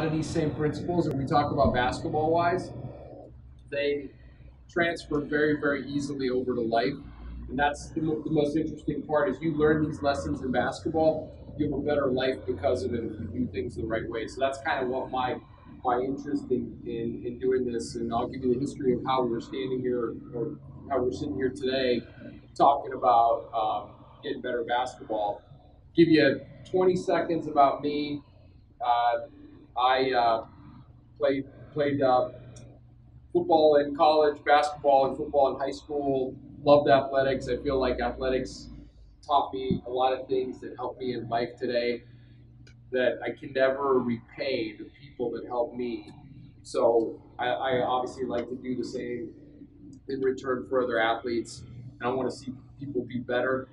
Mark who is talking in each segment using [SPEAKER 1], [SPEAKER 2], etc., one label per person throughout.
[SPEAKER 1] lot of these same principles that we talk about basketball wise, they transfer very, very easily over to life. And that's the, the most interesting part is you learn these lessons in basketball, you have a better life because of it if you do things the right way. So that's kind of what my my interest in, in, in doing this. And I'll give you the history of how we're standing here or how we're sitting here today talking about um, getting better basketball. Give you 20 seconds about me. Uh, I uh, played played uh, football in college, basketball and football in high school. Loved athletics. I feel like athletics taught me a lot of things that helped me in life today that I can never repay the people that helped me. So I, I obviously like to do the same in return for other athletes, and I want to see people be better.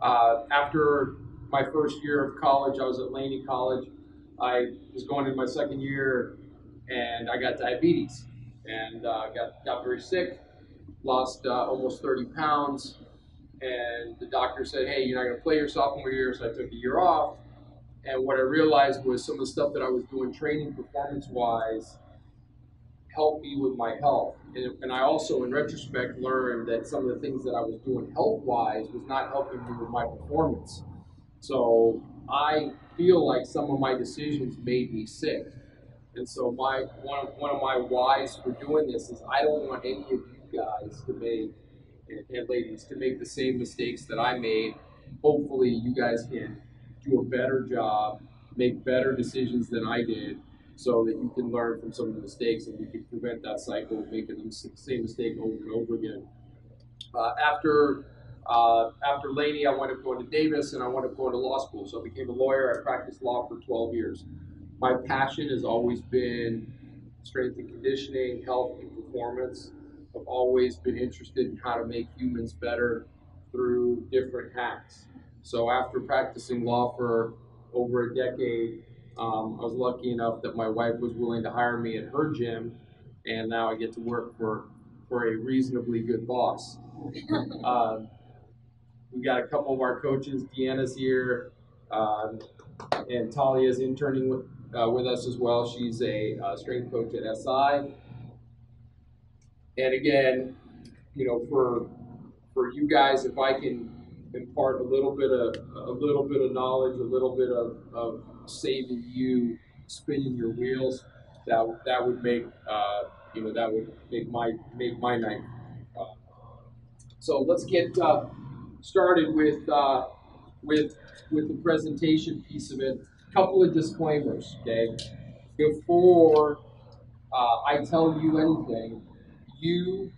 [SPEAKER 1] Uh, after my first year of college, I was at Laney College. I was going into my second year, and I got diabetes, and uh, got got very sick, lost uh, almost 30 pounds, and the doctor said, "Hey, you're not going to play your sophomore year," so I took a year off. And what I realized was some of the stuff that I was doing training performance wise helped me with my health. And, and I also, in retrospect, learned that some of the things that I was doing health wise was not helping me with my performance. So I feel like some of my decisions made me sick. And so my one of, one of my whys for doing this is I don't want any of you guys to make and, and ladies to make the same mistakes that I made. Hopefully you guys can do a better job, make better decisions than I did, so that you can learn from some of the mistakes and you can prevent that cycle of making the same mistake over and over again. Uh, after uh, after Laney, I wound up going to Davis and I wound up going to law school. So I became a lawyer. I practiced law for 12 years. My passion has always been strength and conditioning, health and performance. I've always been interested in how to make humans better through different hacks. So after practicing law for over a decade, um, I was lucky enough that my wife was willing to hire me at her gym, and now I get to work for for a reasonably good boss. uh, we got a couple of our coaches. Deanna's here, um, and Talia's interning with uh, with us as well. She's a uh, strength coach at SI. And again, you know, for for you guys, if I can impart a little bit of a little bit of knowledge, a little bit of, of saving you spinning your wheels, that that would make uh, you know that would make my make my night. Uh, so let's get uh, started with uh, with with the presentation piece of it. A couple of disclaimers, okay? Before uh, I tell you anything, you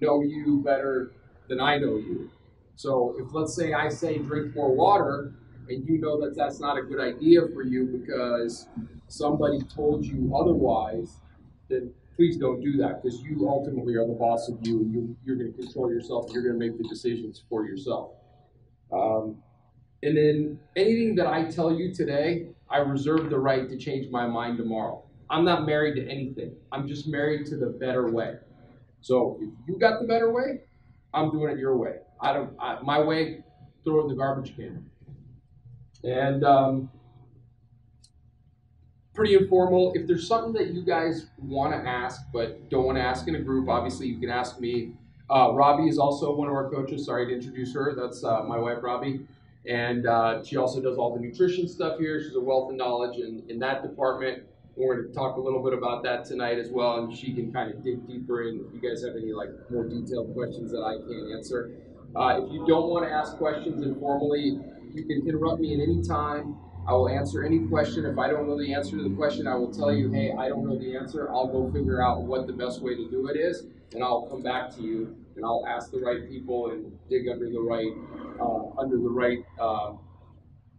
[SPEAKER 1] know you better than I know you. So if let's say I say drink more water, and you know that that's not a good idea for you because somebody told you otherwise, then please don't do that because you ultimately are the boss of you and you, you're going to control yourself. And you're going to make the decisions for yourself. Um, and then anything that I tell you today, I reserve the right to change my mind tomorrow. I'm not married to anything. I'm just married to the better way. So if you got the better way, I'm doing it your way. I don't I, my way. Throw it in the garbage can. And um, pretty informal. If there's something that you guys want to ask but don't want to ask in a group, obviously you can ask me. Uh, Robbie is also one of our coaches. Sorry to introduce her. That's uh, my wife, Robbie. And uh, she also does all the nutrition stuff here. She's a wealth of knowledge in, in that department. We're going to talk a little bit about that tonight as well, and she can kind of dig deeper in if you guys have any like more detailed questions that I can't answer. Uh, if you don't want to ask questions informally, you can interrupt me at any time. I will answer any question. If I don't know the answer to the question, I will tell you, hey, I don't know the answer. I'll go figure out what the best way to do it is, and I'll come back to you and I'll ask the right people and dig under the right uh, under the right uh,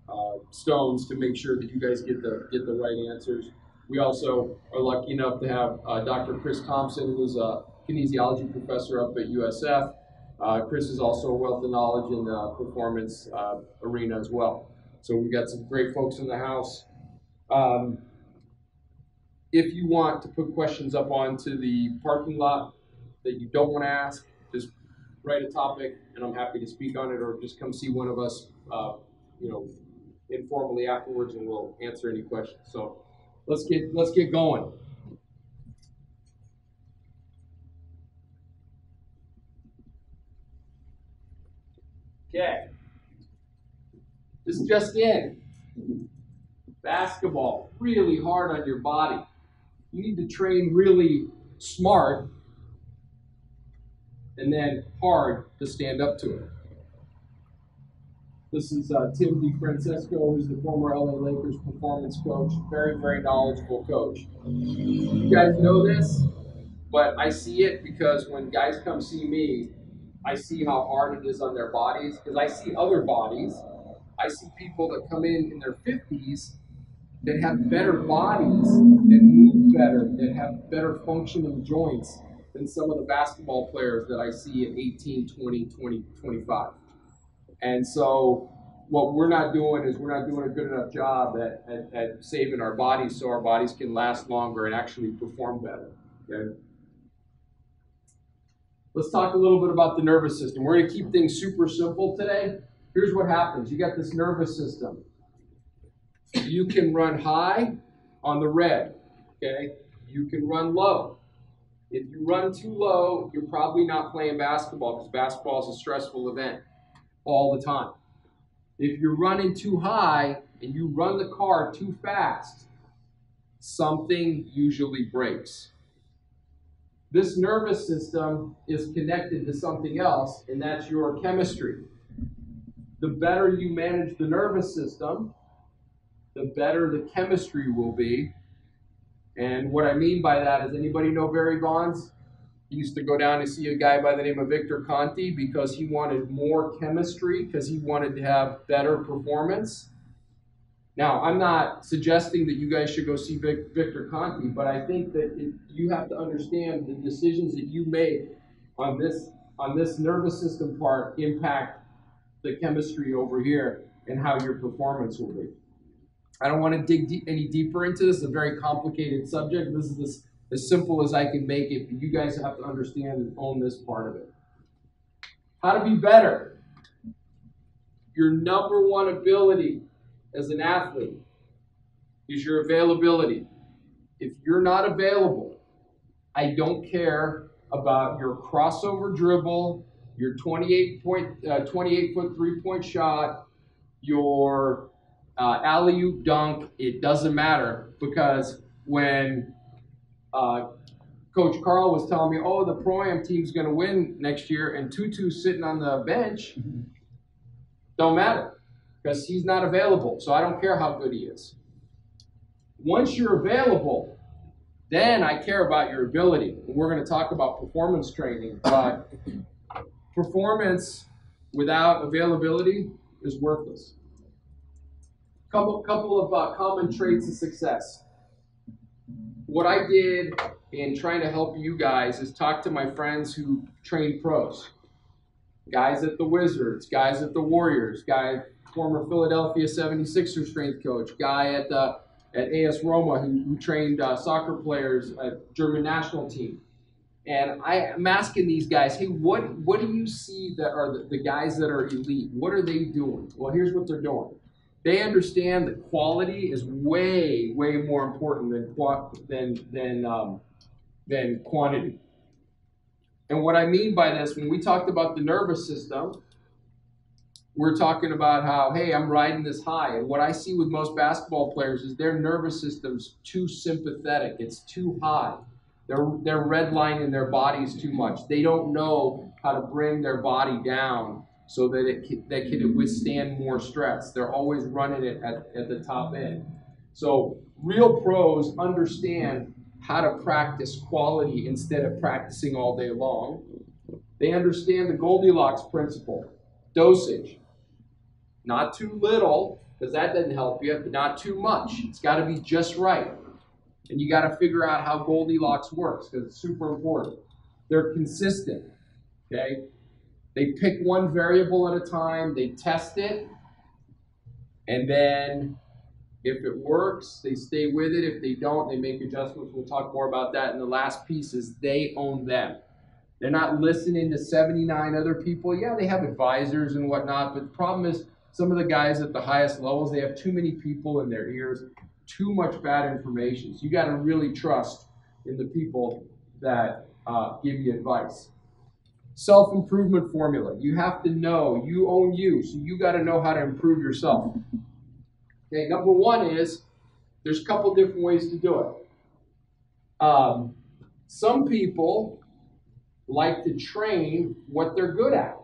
[SPEAKER 1] uh, stones to make sure that you guys get the get the right answers. We also are lucky enough to have uh, Dr. Chris Thompson, who's a kinesiology professor up at USF. Uh, Chris is also a wealth of knowledge in the performance uh, arena as well. So we've got some great folks in the house. Um, if you want to put questions up onto the parking lot that you don't want to ask, just write a topic, and I'm happy to speak on it, or just come see one of us, uh, you know, informally afterwards, and we'll answer any questions. So let's get let's get going. Okay. This just in. Basketball, really hard on your body. You need to train really smart and then hard to stand up to it. This is uh, Tim DeFrancesco, who's the former LA Lakers performance coach. Very, very knowledgeable coach. You guys know this, but I see it because when guys come see me, I see how hard it is on their bodies because I see other bodies. I see people that come in in their 50s that have better bodies, that move better, that have better functioning joints than some of the basketball players that I see at 18, 20, 20, 25. And so what we're not doing is we're not doing a good enough job at, at, at saving our bodies so our bodies can last longer and actually perform better. Okay? Let's talk a little bit about the nervous system. We're going to keep things super simple today. Here's what happens you got this nervous system. You can run high on the red, okay? You can run low. If you run too low, you're probably not playing basketball because basketball is a stressful event all the time. If you're running too high and you run the car too fast, something usually breaks. This nervous system is connected to something else, and that's your chemistry. The better you manage the nervous system, the better the chemistry will be. And what I mean by that is anybody know Barry Bonds? He used to go down to see a guy by the name of Victor Conte because he wanted more chemistry, because he wanted to have better performance. Now, I'm not suggesting that you guys should go see Vic, Victor Conte, but I think that it, you have to understand the decisions that you make on this on this nervous system part impact the chemistry over here and how your performance will be. I don't want to dig any deeper into this. It's a very complicated subject. This is as simple as I can make it, but you guys have to understand and own this part of it. How to be better. Your number one ability as an athlete is your availability. If you're not available, I don't care about your crossover dribble, your 28 point, uh, 28 foot three point shot, your uh, alley oop dunk. It doesn't matter because when uh, Coach Carl was telling me, oh, the Pro Am team's going to win next year, and Tutu's sitting on the bench, don't matter because he's not available. So I don't care how good he is. Once you're available, then I care about your ability. We're going to talk about performance training, but performance without availability is worthless. Couple, couple of uh, common traits of success what I did in trying to help you guys is talk to my friends who train pros. Guys at the Wizards, guys at the Warriors, guy former Philadelphia 76ers strength coach, guy at the at AS Roma who, who trained uh, soccer players at German national team. And I, am asking these guys, hey, what what do you see that are the, the guys that are elite? What are they doing? Well, here's what they're doing. They understand that quality is way, way more important than than than um, than quantity. And what I mean by this, when we talked about the nervous system, we're talking about how, hey, I'm riding this high. And what I see with most basketball players is their nervous system's too sympathetic. It's too high. They're, they're redlining their bodies too much. They don't know how to bring their body down so that it can, that can withstand more stress. They're always running it at, at the top end. So real pros understand how to practice quality instead of practicing all day long. They understand the Goldilocks principle, dosage. Not too little, because that doesn't help you, but not too much. It's got to be just right. And you got to figure out how Goldilocks works because it's super important. They're consistent. Okay? They pick one variable at a time, they test it, and then if it works, they stay with it. If they don't, they make adjustments. We'll talk more about that. And the last piece is they own them. They're not listening to 79 other people. Yeah, they have advisors and whatnot, but the problem is some of the guys at the highest levels, they have too many people in their ears, too much bad information. So you got to really trust in the people that uh, give you advice. Self improvement formula. You have to know you own you, so you got to know how to improve yourself. Okay, number one is there's a couple different ways to do it. Um, some people like to train what they're good at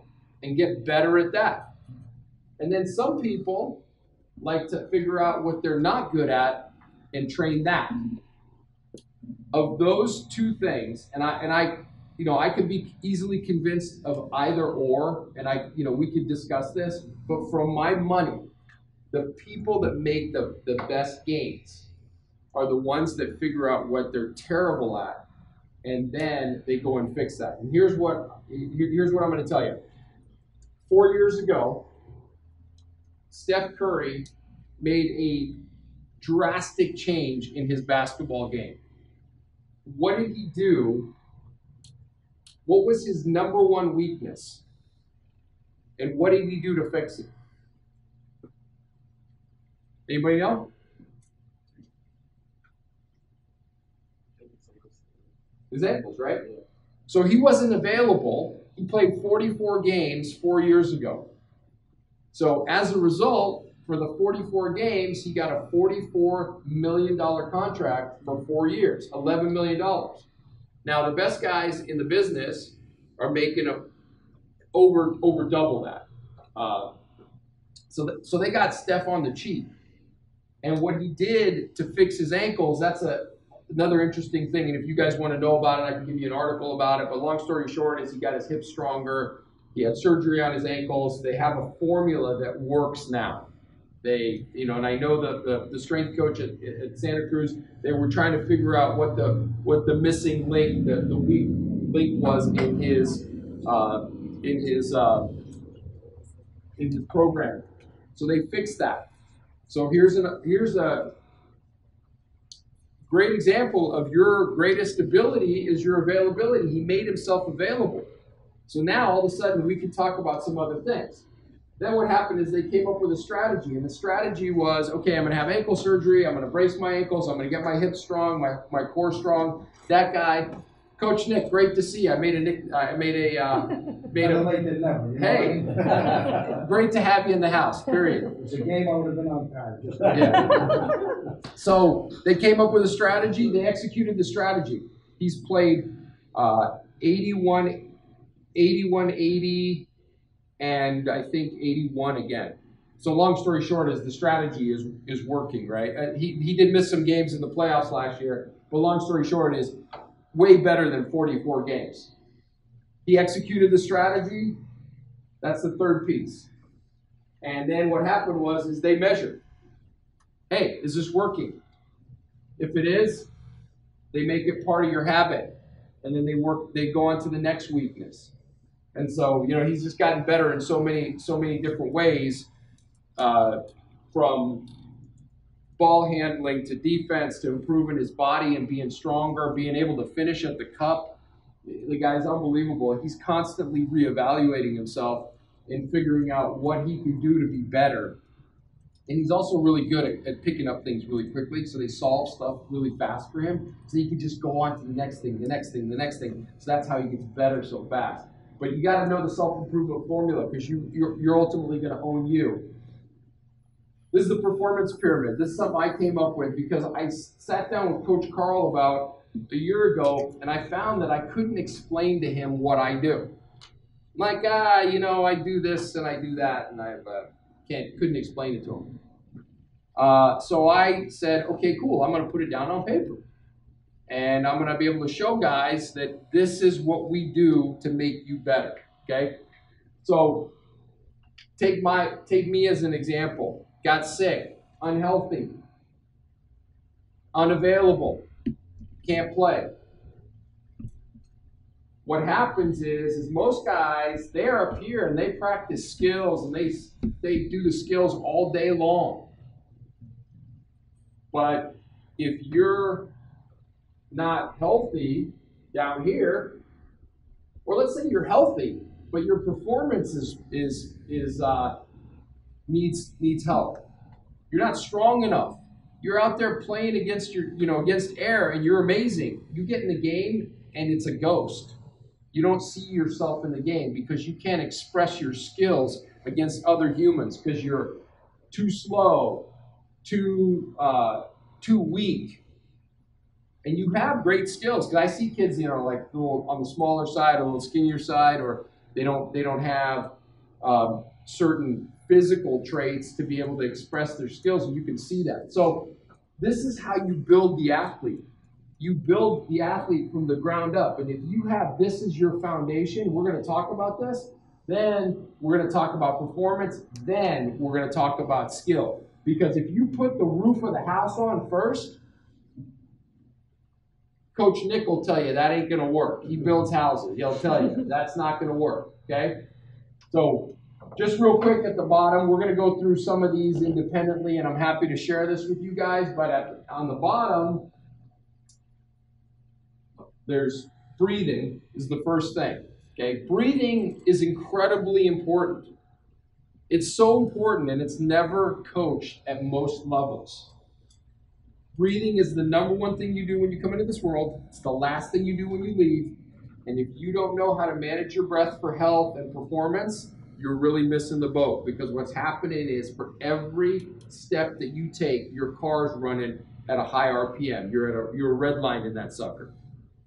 [SPEAKER 1] and get better at that. And then some people like to figure out what they're not good at and train that. Of those two things, and I and I you know, I could be easily convinced of either or, and I, you know, we could discuss this, but from my money, the people that make the, the best gains are the ones that figure out what they're terrible at, and then they go and fix that. And here's what here's what I'm going to tell you. Four years ago, Steph Curry made a drastic change in his basketball game. What did he do what was his number one weakness? And what did he do to fix it? Anybody know? His ankles, right? So he wasn't available. He played 44 games four years ago. So as a result, for the 44 games, he got a $44 million contract for four years, $11 million. Now, the best guys in the business are making a, over over double that. Uh, so, th- so they got Steph on the cheap. And what he did to fix his ankles, that's a another interesting thing. And if you guys want to know about it, I can give you an article about it. But long story short is he got his hips stronger. He had surgery on his ankles. They have a formula that works now. They, you know, and I know the, the, the strength coach at, at, Santa Cruz, they were trying to figure out what the what the missing link, the, the weak link was in his uh, in his uh, in his program. So they fixed that. So here's an here's a great example of your greatest ability is your availability. He made himself available. So now all of a sudden we can talk about some other things. Then what happened is they came up with a strategy, and the strategy was, okay, I'm going to have ankle surgery. I'm going to brace my ankles. I'm going to get my hips strong, my, my core strong. That guy, Coach Nick, great to see you. I made a Nick, I made a uh, made a. hey, great to have you in the house. Period.
[SPEAKER 2] It's a game I would have been on time. yeah.
[SPEAKER 1] so they came up with a strategy. They executed the strategy. He's played uh, 81, 81, 80 and I think 81 again. So long story short is the strategy is is working, right? Uh, he, he did miss some games in the playoffs last year, but long story short is way better than 44 games. He executed the strategy. That's the third piece. And then what happened was is they measured. Hey, is this working? If it is, they make it part of your habit. And then they work they go on to the next weakness. And so, you know, he's just gotten better in so many, so many different ways, uh, from ball handling to defense to improving his body and being stronger, being able to finish at the cup. The guy's unbelievable. He's constantly reevaluating himself and figuring out what he can do to be better. And he's also really good at, at, picking up things really quickly, so they solve stuff really fast for him. So he can just go on to the next thing, the next thing, the next thing. So that's how he gets better so fast. But you got to know the self improvement formula because you, you're, you're ultimately going to own you. This is the performance pyramid. This is something I came up with because I sat down with Coach Carl about a year ago and I found that I couldn't explain to him what I do. like, ah, you know, I do this and I do that, and I uh, can't couldn't explain it to him. Uh, so I said, okay, cool. I'm going to put it down on paper. And I'm going to be able to show guys that this is what we do to make you better. Okay? So take my take me as an example. Got sick, unhealthy, unavailable, can't play. What happens is, is most guys they're up here and they practice skills and they they do the skills all day long. But if you're not healthy down here, or let's say you're healthy, but your performance is is is uh, needs needs help. You're not strong enough. You're out there playing against your, you know, against air, and you're amazing. You get in the game, and it's a ghost. You don't see yourself in the game because you can't express your skills against other humans because you're too slow, too uh, too weak, and you have great skills. Because I see kids, you know, like on the smaller side, a little skinnier side, or they don't they don't have um, certain physical traits to be able to express their skills, and you can see that. So this is how you build the athlete. You build the athlete from the ground up, and if you have this as your foundation, we're going to talk about this. Then we're going to talk about performance. Then we're going to talk about skill. Because if you put the roof of the house on first, Coach Nick will tell you that ain't going to work. He builds houses. He'll tell you that's not going to work. Okay? So, just real quick at the bottom, we're going to go through some of these independently, and I'm happy to share this with you guys. But at, on the bottom, there's breathing, is the first thing. Okay? Breathing is incredibly important. It's so important, and it's never coached at most levels. Breathing is the number one thing you do when you come into this world. It's the last thing you do when you leave. And if you don't know how to manage your breath for health and performance, you're really missing the boat because what's happening is for every step that you take, your car's running at a high RPM. You're at a you're a red line in that sucker.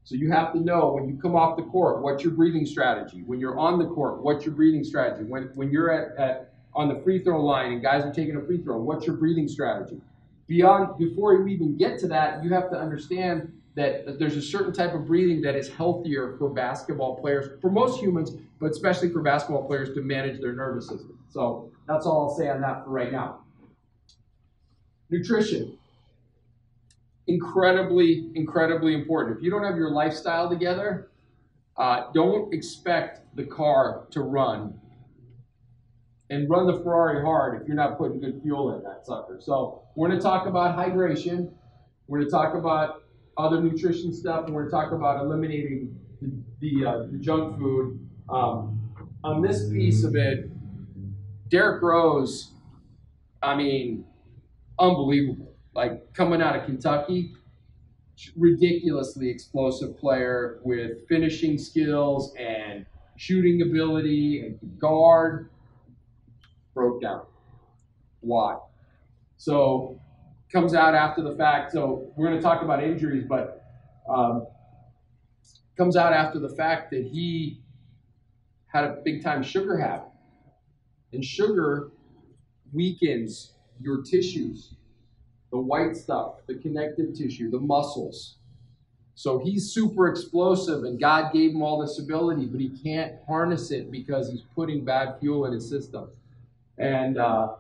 [SPEAKER 1] So you have to know when you come off the court, what's your breathing strategy? When you're on the court, what's your breathing strategy? When when you're at, at on the free throw line and guys are taking a free throw, what's your breathing strategy? Beyond before you even get to that, you have to understand that there's a certain type of breathing that is healthier for basketball players, for most humans, but especially for basketball players to manage their nervous system. So that's all I'll say on that for right now. Nutrition. Incredibly, incredibly important. If you don't have your lifestyle together, uh, don't expect the car to run and run the Ferrari hard if you're not putting good fuel in that sucker. So we're going to talk about hydration. We're going to talk about other nutrition stuff, and we're going to talk about eliminating the, the, uh, the junk food. Um, on this piece of it, Derrick Rose, I mean, unbelievable. Like coming out of Kentucky, ridiculously explosive player with finishing skills and shooting ability and guard broke down. Why? So comes out after the fact. So we're going to talk about injuries, but um, comes out after the fact that he had a big time sugar habit, and sugar weakens your tissues, the white stuff, the connective tissue, the muscles. So he's super explosive, and God gave him all this ability, but he can't harness it because he's putting bad fuel in his system. And uh,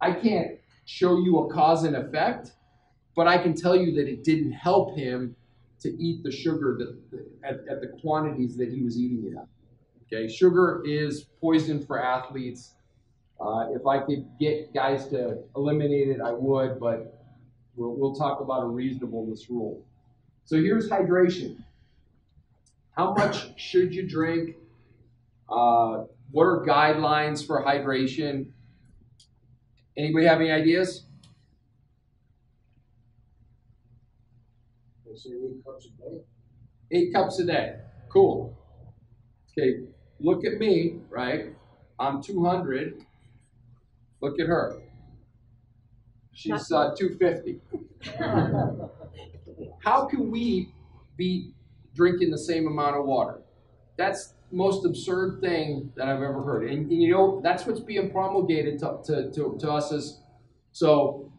[SPEAKER 1] I can't show you a cause and effect, but I can tell you that it didn't help him to eat the sugar that, at, at the quantities that he was eating it at. Okay, sugar is poison for athletes. Uh, if I could get guys to eliminate it, I would, but we'll, we'll talk about a reasonableness rule. So here's hydration. How much should you drink? Uh, what are guidelines for hydration? Anybody have any ideas?
[SPEAKER 2] say eight cups a day.
[SPEAKER 1] Eight cups a day. Cool. Okay, look at me, right? I'm 200. Look at her. She's uh, 250. How can we be drinking the same amount of water? That's most absurd thing that I've ever heard. And, and you know, that's what's being promulgated to, to, to, to us is so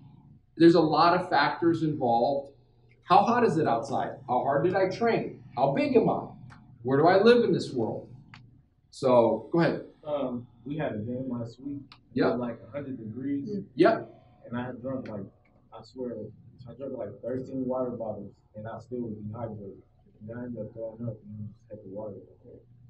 [SPEAKER 1] there's a lot of factors involved. How hot is it outside? How hard did I train? How big am I? Where do I live in this world? So go ahead.
[SPEAKER 3] Um, we had a game last week.
[SPEAKER 1] Yeah.
[SPEAKER 3] Like 100 degrees.
[SPEAKER 1] Yep.
[SPEAKER 3] And I had drunk like, I swear, I drank like 13 water bottles and I still was dehydrated. And I ended up throwing up and just had the water.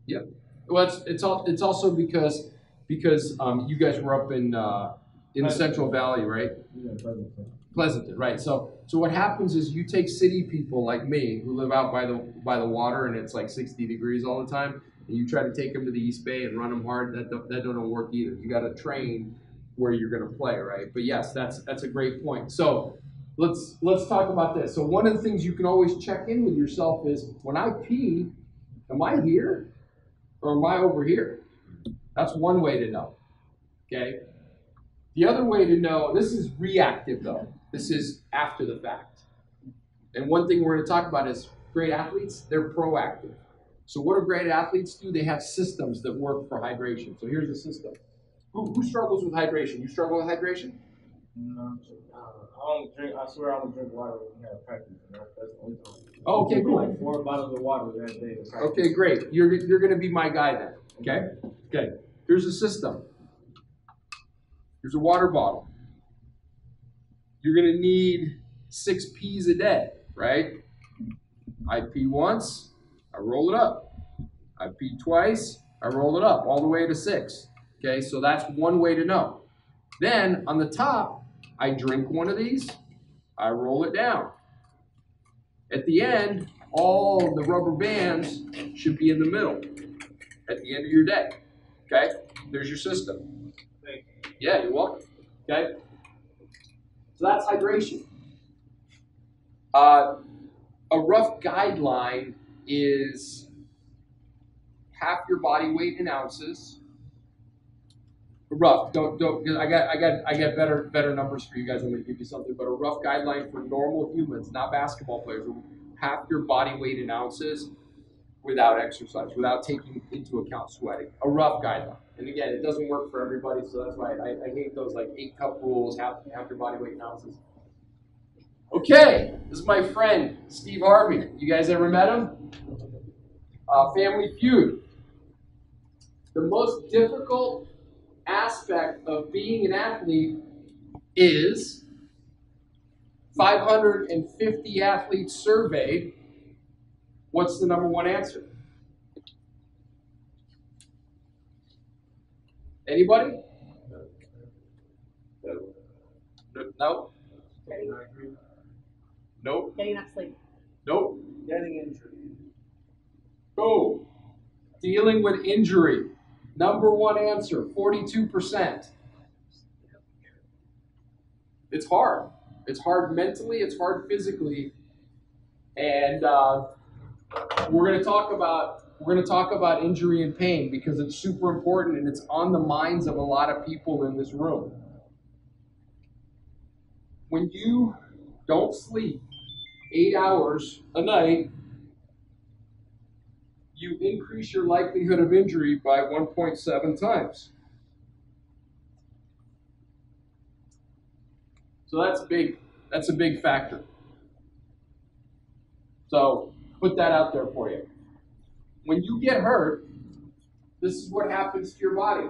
[SPEAKER 1] Yep. Well, it's it's all it's also because because um, you guys were up in uh, in the Central Valley, right?
[SPEAKER 3] Yeah, Pleasanton.
[SPEAKER 1] Pleasanton, right? So so what happens is you take city people like me who live out by the by the water and it's like 60 degrees all the time, and you try to take them to the East Bay and run them hard. That don't, that don't work either. You got to train where you're going to play, right? But yes, that's that's a great point. So let's let's talk about this. So one of the things you can always check in with yourself is when I pee, am I here or am I over here? That's one way to know. Okay. The other way to know, this is reactive though. This is after the fact. And one thing we're going to talk about is great athletes, they're proactive. So what do great athletes do? They have systems that work for hydration. So here's the system. Who, who struggles with hydration? You struggle with hydration?
[SPEAKER 3] No, I don't drink. I swear I don't drink water when we have practice. and That's the only time.
[SPEAKER 1] Oh, okay, cool.
[SPEAKER 3] Like four bottles of water that day.
[SPEAKER 1] Okay, great. You're, you're going to be my guy then. Okay? Okay. Here's the system. Here's a water bottle. You're going to need six P's a day, right? I pee once, I roll it up. I pee twice, I roll it up, all the way to six. Okay, so that's one way to know. Then on the top, I drink one of these, I roll it down. At the end, all the rubber bands should be in the middle at the end of your day. Okay? There's your system.
[SPEAKER 3] Thank
[SPEAKER 1] Yeah, you're welcome. Okay? So that's hydration. Uh, a rough guideline is half your body weight in ounces. Rough, don't don't. 'cause I got I got I got better better numbers for you guys. I'm gonna give you something, but a rough guideline for normal humans, not basketball players, half your body weight in ounces without exercise, without taking into account sweating. A rough guideline. And again, it doesn't work for everybody, so that's why I, I hate those like eight cup rules, half half your body weight in ounces. Okay, this is my friend Steve Harvey. You guys ever met him? Uh, Family Feud. The most difficult aspect of being an athlete is 550 athletes surveyed. What's the number one answer? Anybody? No?
[SPEAKER 4] Getting,
[SPEAKER 1] Nope.
[SPEAKER 4] getting enough sleep.
[SPEAKER 1] Nope.
[SPEAKER 3] Getting injured.
[SPEAKER 1] Go. Dealing with injury. Number one answer, 42%. It's hard. It's hard mentally, it's hard physically. And uh, we're going to talk about we're going to talk about injury and pain because it's super important and it's on the minds of a lot of people in this room. When you don't sleep 8 hours a night, you increase your likelihood of injury by 1.7 times. So that's big. That's a big factor. So put that out there for you. When you get hurt, this is what happens to your body.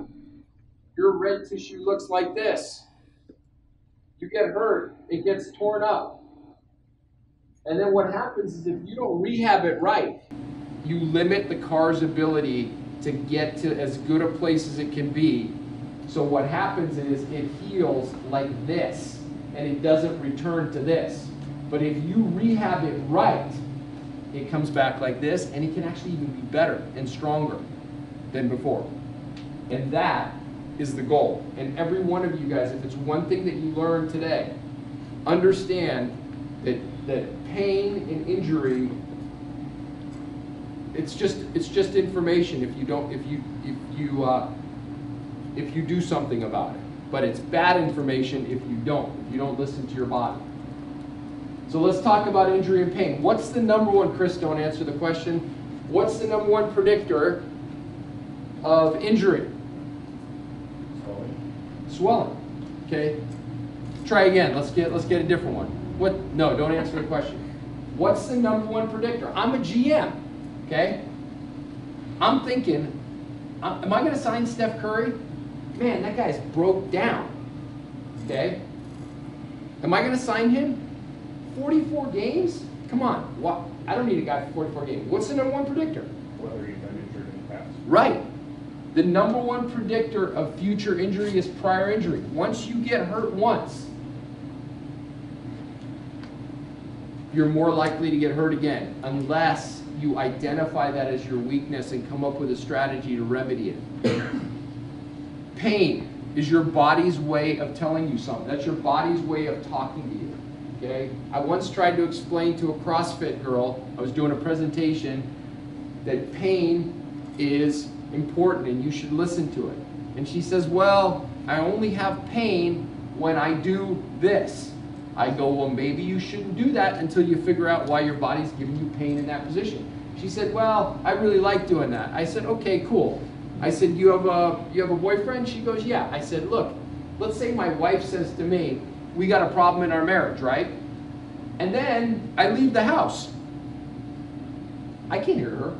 [SPEAKER 1] Your red tissue looks like this. You get hurt, it gets torn up. And then what happens is if you don't rehab it right, you limit the car's ability to get to as good a place as it can be. So what happens is it heals like this and it doesn't return to this. But if you rehab it right, it comes back like this and it can actually even be better and stronger than before. And that is the goal. And every one of you guys, if it's one thing that you learned today, understand that that pain and injury it's just it's just information if you don't if you if you uh, if you do something about it. But it's bad information if you don't if you don't listen to your body. So let's talk about injury and pain. What's the number one chris don't answer the question. What's the number one predictor of injury? Swelling. Okay. Try again. Let's get let's get a different one. What no don't answer the question. What's the number one predictor? I'm a gm okay? I'm thinking am i going to sign steph curry? Man that guy's broke down. Okay? Am i going to sign him? 44 games? Come on. What i don't need a guy for 44 games. What's the number one predictor?
[SPEAKER 2] Whether you've been injured in the past.
[SPEAKER 1] Right. The number one predictor of future injury is prior injury. Once you get hurt once, you're more likely to get hurt again unless you identify that as your weakness and come up with a strategy to remedy it. Pain is your body's way of telling you something. That's your body's way of talking to you. Okay? I once tried to explain to a CrossFit girl, I was doing a presentation, that pain is important and you should listen to it. And she says, Well, I only have pain when I do this. I go, Well, maybe you shouldn't do that until you figure out why your body's giving you pain in that position. She said, Well, I really like doing that. I said, Okay, cool. I said, You have a you have a boyfriend? She goes, Yeah. I said, Look, let's say my wife says to me, We got a problem in our marriage, right? And then I leave the house. I can't hear her.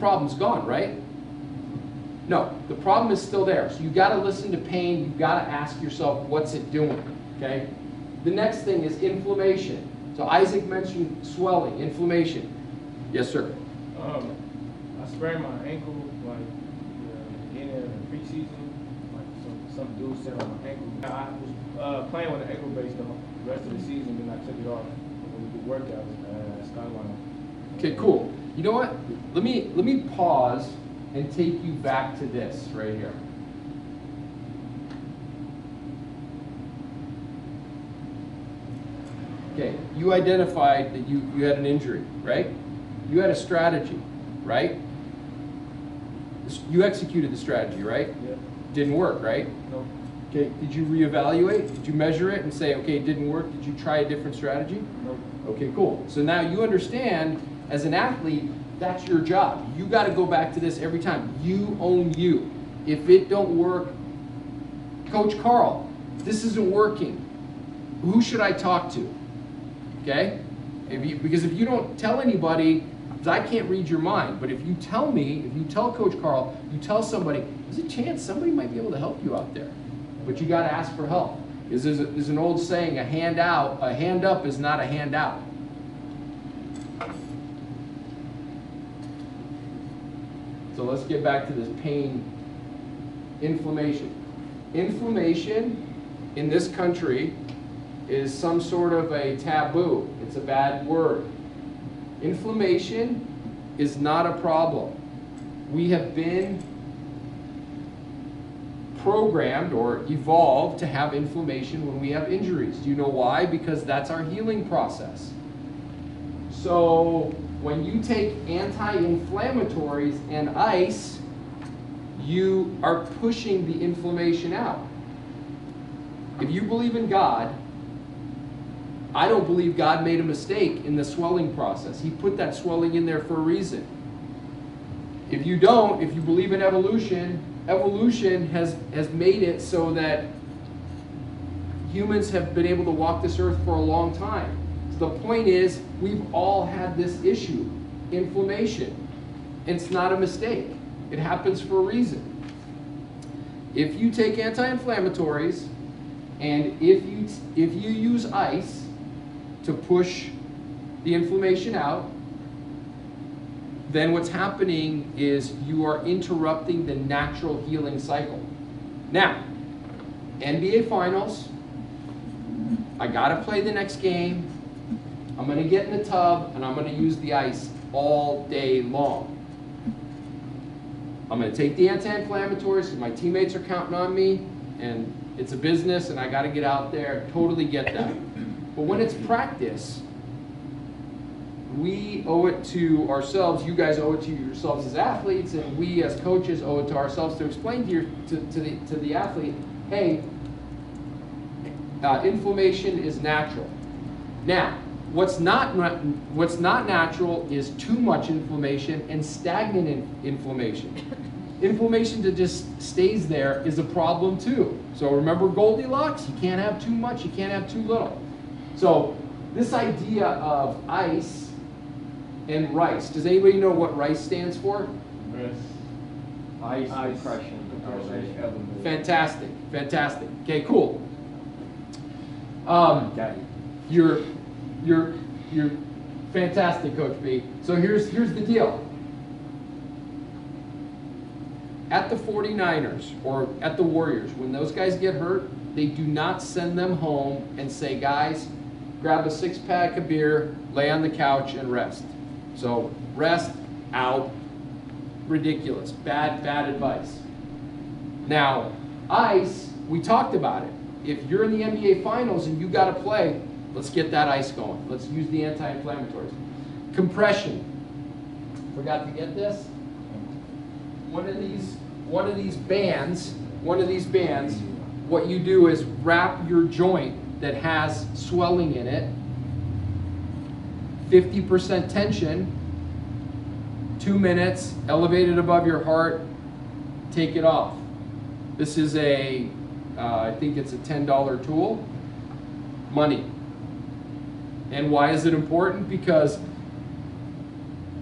[SPEAKER 1] Problem's gone, right? No, the problem is still there. So you got to listen to pain. You got to ask yourself, what's it doing? Okay. The next thing is inflammation. So Isaac mentioned swelling, inflammation. Yes, sir.
[SPEAKER 3] Um, I sprained my ankle like uh, beginning of the preseason. Like some some dude said on my ankle. I was uh, playing with an ankle brace the rest of the season, then I took it off when we did workouts at Skyline.
[SPEAKER 1] Okay, cool. You know what? Let me let me pause and take you back to this right here. Okay, you identified that you, you had an injury, right? You had a strategy, right? You executed the strategy, right?
[SPEAKER 3] Yeah.
[SPEAKER 1] Didn't work, right?
[SPEAKER 3] No.
[SPEAKER 1] Okay, did you reevaluate? Did you measure it and say, okay, it didn't work? Did you try a different strategy?
[SPEAKER 3] No.
[SPEAKER 1] Okay, cool. So now you understand as an athlete, that's your job. You got to go back to this every time. You own you. If it don't work, Coach Carl, this isn't working. Who should I talk to? Okay? If you, because if you don't tell anybody, I can't read your mind, but if you tell me, if you tell Coach Carl, you tell somebody, there's a chance somebody might be able to help you out there. But you got to ask for help. Is there's, an old saying, a hand out, a hand up is not a hand out. So let's get back to this pain, inflammation. Inflammation in this country is some sort of a taboo. It's a bad word. Inflammation is not a problem. We have been programmed or evolved to have inflammation when we have injuries. Do you know why? Because that's our healing process. So when you take anti-inflammatories and ice, you are pushing the inflammation out. If you believe in God, I don't believe God made a mistake in the swelling process. He put that swelling in there for a reason. If you don't, if you believe in evolution, evolution has, has made it so that humans have been able to walk this earth for a long time. So the point is, we've all had this issue inflammation. It's not a mistake, it happens for a reason. If you take anti inflammatories and if you, if you use ice to push the inflammation out, then what's happening is you are interrupting the natural healing cycle. Now, NBA Finals, I gotta play the next game. I'm gonna get in the tub and I'm gonna use the ice all day long. I'm gonna take the anti-inflammatories because my teammates are counting on me and it's a business and I gotta get out there. Totally get that. But when it's practice, we owe it to ourselves, you guys owe it to yourselves as athletes, and we as coaches owe it to ourselves to explain to, your, to, to, the, to the athlete, hey, uh, inflammation is natural. Now, what's not, what's not natural is too much inflammation and stagnant in, inflammation. Inflammation that just stays there is a problem too. So remember Goldilocks? You can't have too much, you can't have too little. So this idea of ice and rice. Does anybody know what rice stands for?
[SPEAKER 3] Rest.
[SPEAKER 4] Ice
[SPEAKER 3] Ice.
[SPEAKER 4] depression.
[SPEAKER 3] Depression.
[SPEAKER 1] Fantastic, fantastic. Okay, cool. Um,
[SPEAKER 4] Got you.
[SPEAKER 1] you're, you're, you're fantastic, Coach B. So here's, here's the deal. At the 49ers or at the Warriors, when those guys get hurt, they do not send them home and say, guys, grab a six pack of beer, lay on the couch, and rest. So rest out. Ridiculous. Bad, bad advice. Now, ice, we talked about it. If you're in the NBA Finals and you got to play, Let's get that ice going. Let's use the anti-inflammatories. Compression. Forgot to get this. One of these, one of these bands, one of these bands, what you do is wrap your joint that has swelling in it, 50% tension, two minutes, elevated above your heart, take it off. This is a, uh, I think it's a $10 tool. Money. And why is it important? Because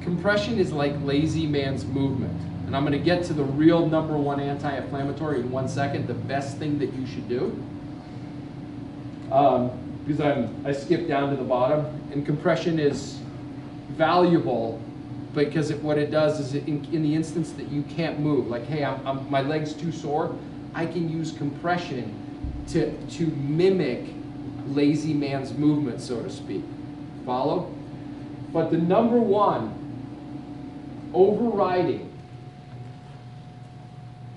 [SPEAKER 1] compression is like lazy man's movement. And I'm going to get to the real number one anti inflammatory in one second, the best thing that you should do. Um, because I'm, I skipped down to the bottom, and compression is valuable because it, what it does is it, in, in the instance that you can't move, like, hey, I'm, I'm, my leg's too sore, I can use compression to, to mimic lazy man's movement, so to speak. Follow? But the number one overriding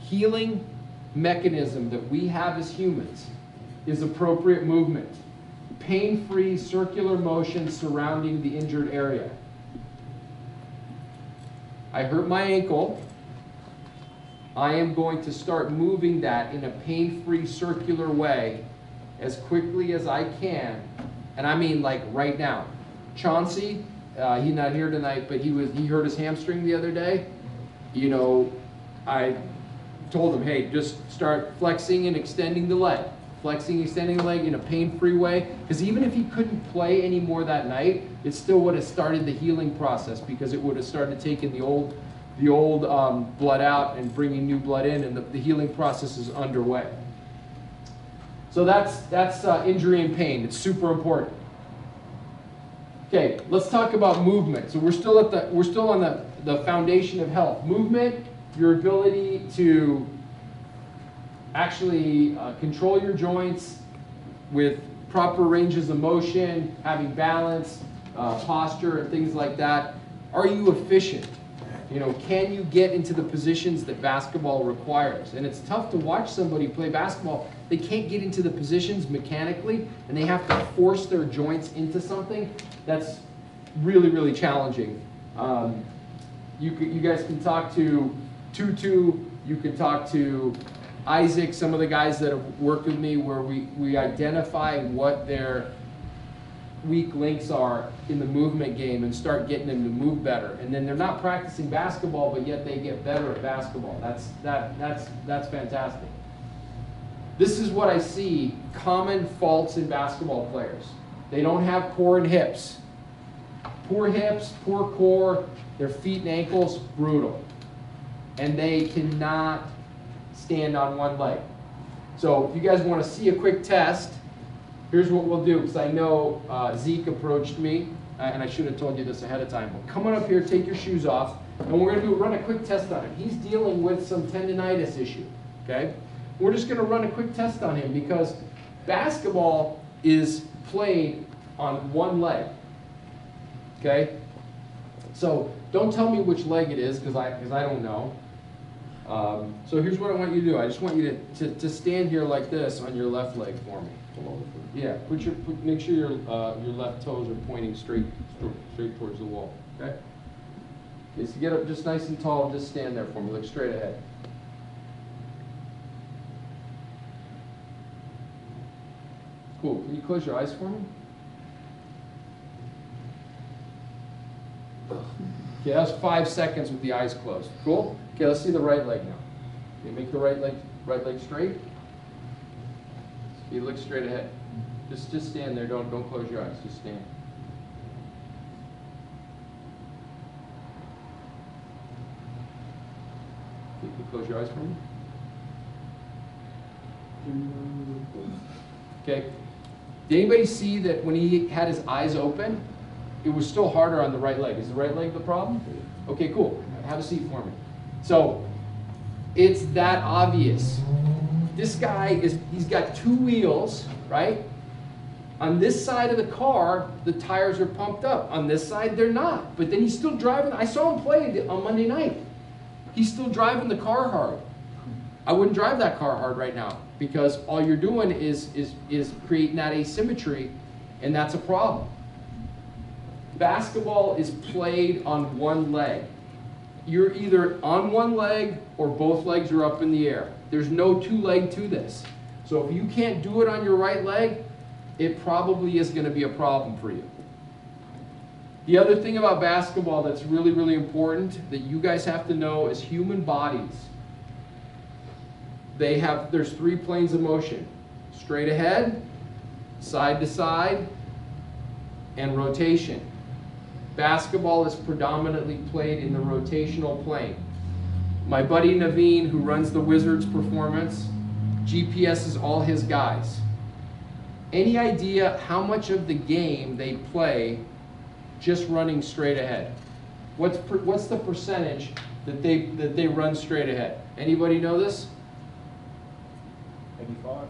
[SPEAKER 1] healing mechanism that we have as humans is appropriate movement. Pain free circular motion surrounding the injured area. I hurt my ankle. I am going to start moving that in a pain free circular way as quickly as I can. And I mean like right now. Chauncey, uh, he's not here tonight, but he was he hurt his hamstring the other day. You know, I told him, hey, just start flexing and extending the leg. Flexing, extending the leg in a pain-free way. Because even if he couldn't play anymore that night, it still would have started the healing process because it would have started taking the old, the old um, blood out and bringing new blood in, and the, the healing process is underway. So that's that's uh, injury and pain. It's super important. Okay, let's talk about movement. So we're still at the we're still on the, the foundation of health. Movement, your ability to actually uh, control your joints with proper ranges of motion, having balance, uh, posture, and things like that. Are you efficient? You know, can you get into the positions that basketball requires? And it's tough to watch somebody play basketball. They can't get into the positions mechanically, and they have to force their joints into something. That's really, really challenging. Um, you, you guys can talk to Tutu, you can talk to Isaac, some of the guys that have worked with me where we, we identify what their weak links are in the movement game and start getting them to move better. And then they're not practicing basketball, but yet they get better at basketball. That's, that, that's, that's fantastic. This is what I see common faults in basketball players. They don't have core and hips. Poor hips, poor core, their feet and ankles, brutal. And they cannot stand on one leg. So if you guys want to see a quick test, here's what we'll do, because I know uh, Zeke approached me, uh, and I should have told you this ahead of time. But come on up here, take your shoes off, and we're going to run a quick test on him. He's dealing with some tendonitis issue, okay? We're just going to run a quick test on him because basketball is played on one leg, okay? So don't tell me which leg it is because I, cause I don't know. Um, so here's what I want you to do. I just want you to, to, to stand here like this on your left leg for me. Yeah, put your, put, make sure your, uh, your left toes are pointing straight, straight towards the wall, okay? Okay, so get up just nice and tall, just stand there for me, look straight ahead. Cool, can you close your eyes for me? Okay, that was five seconds with the eyes closed. Cool? Okay, let's see the right leg now. Okay, make the right leg, right leg straight. You look straight ahead. Just, just stand there. Don't, don't close your eyes. Just stand. Okay, you close your eyes for me? Okay. Did anybody see that when he had his eyes open, it was still harder on the right leg? Is the right leg the problem? Okay, cool. Have a seat for me. So, it's that obvious. This guy is, he's got two wheels, right? On this side of the car, the tires are pumped up. On this side, they're not. But then he's still driving. I saw him play on Monday night. He's still driving the car hard. I wouldn't drive that car hard right now because all you're doing is, is, is creating that asymmetry and that's a problem. Basketball is played on one leg. You're either on one leg or both legs are up in the air. There's no two leg to this. So if you can't do it on your right leg, it probably is going to be a problem for you. The other thing about basketball that's really, really important that you guys have to know is human bodies. They have, there's three planes of motion straight ahead, side to side, and rotation. Basketball is predominantly played in the rotational plane. My buddy Naveen, who runs the Wizards Performance, GPS is all his guys. Any idea how much of the game they play just running straight ahead? What's, per, what's the percentage that they, that they run straight ahead? Anybody know this?
[SPEAKER 3] 85?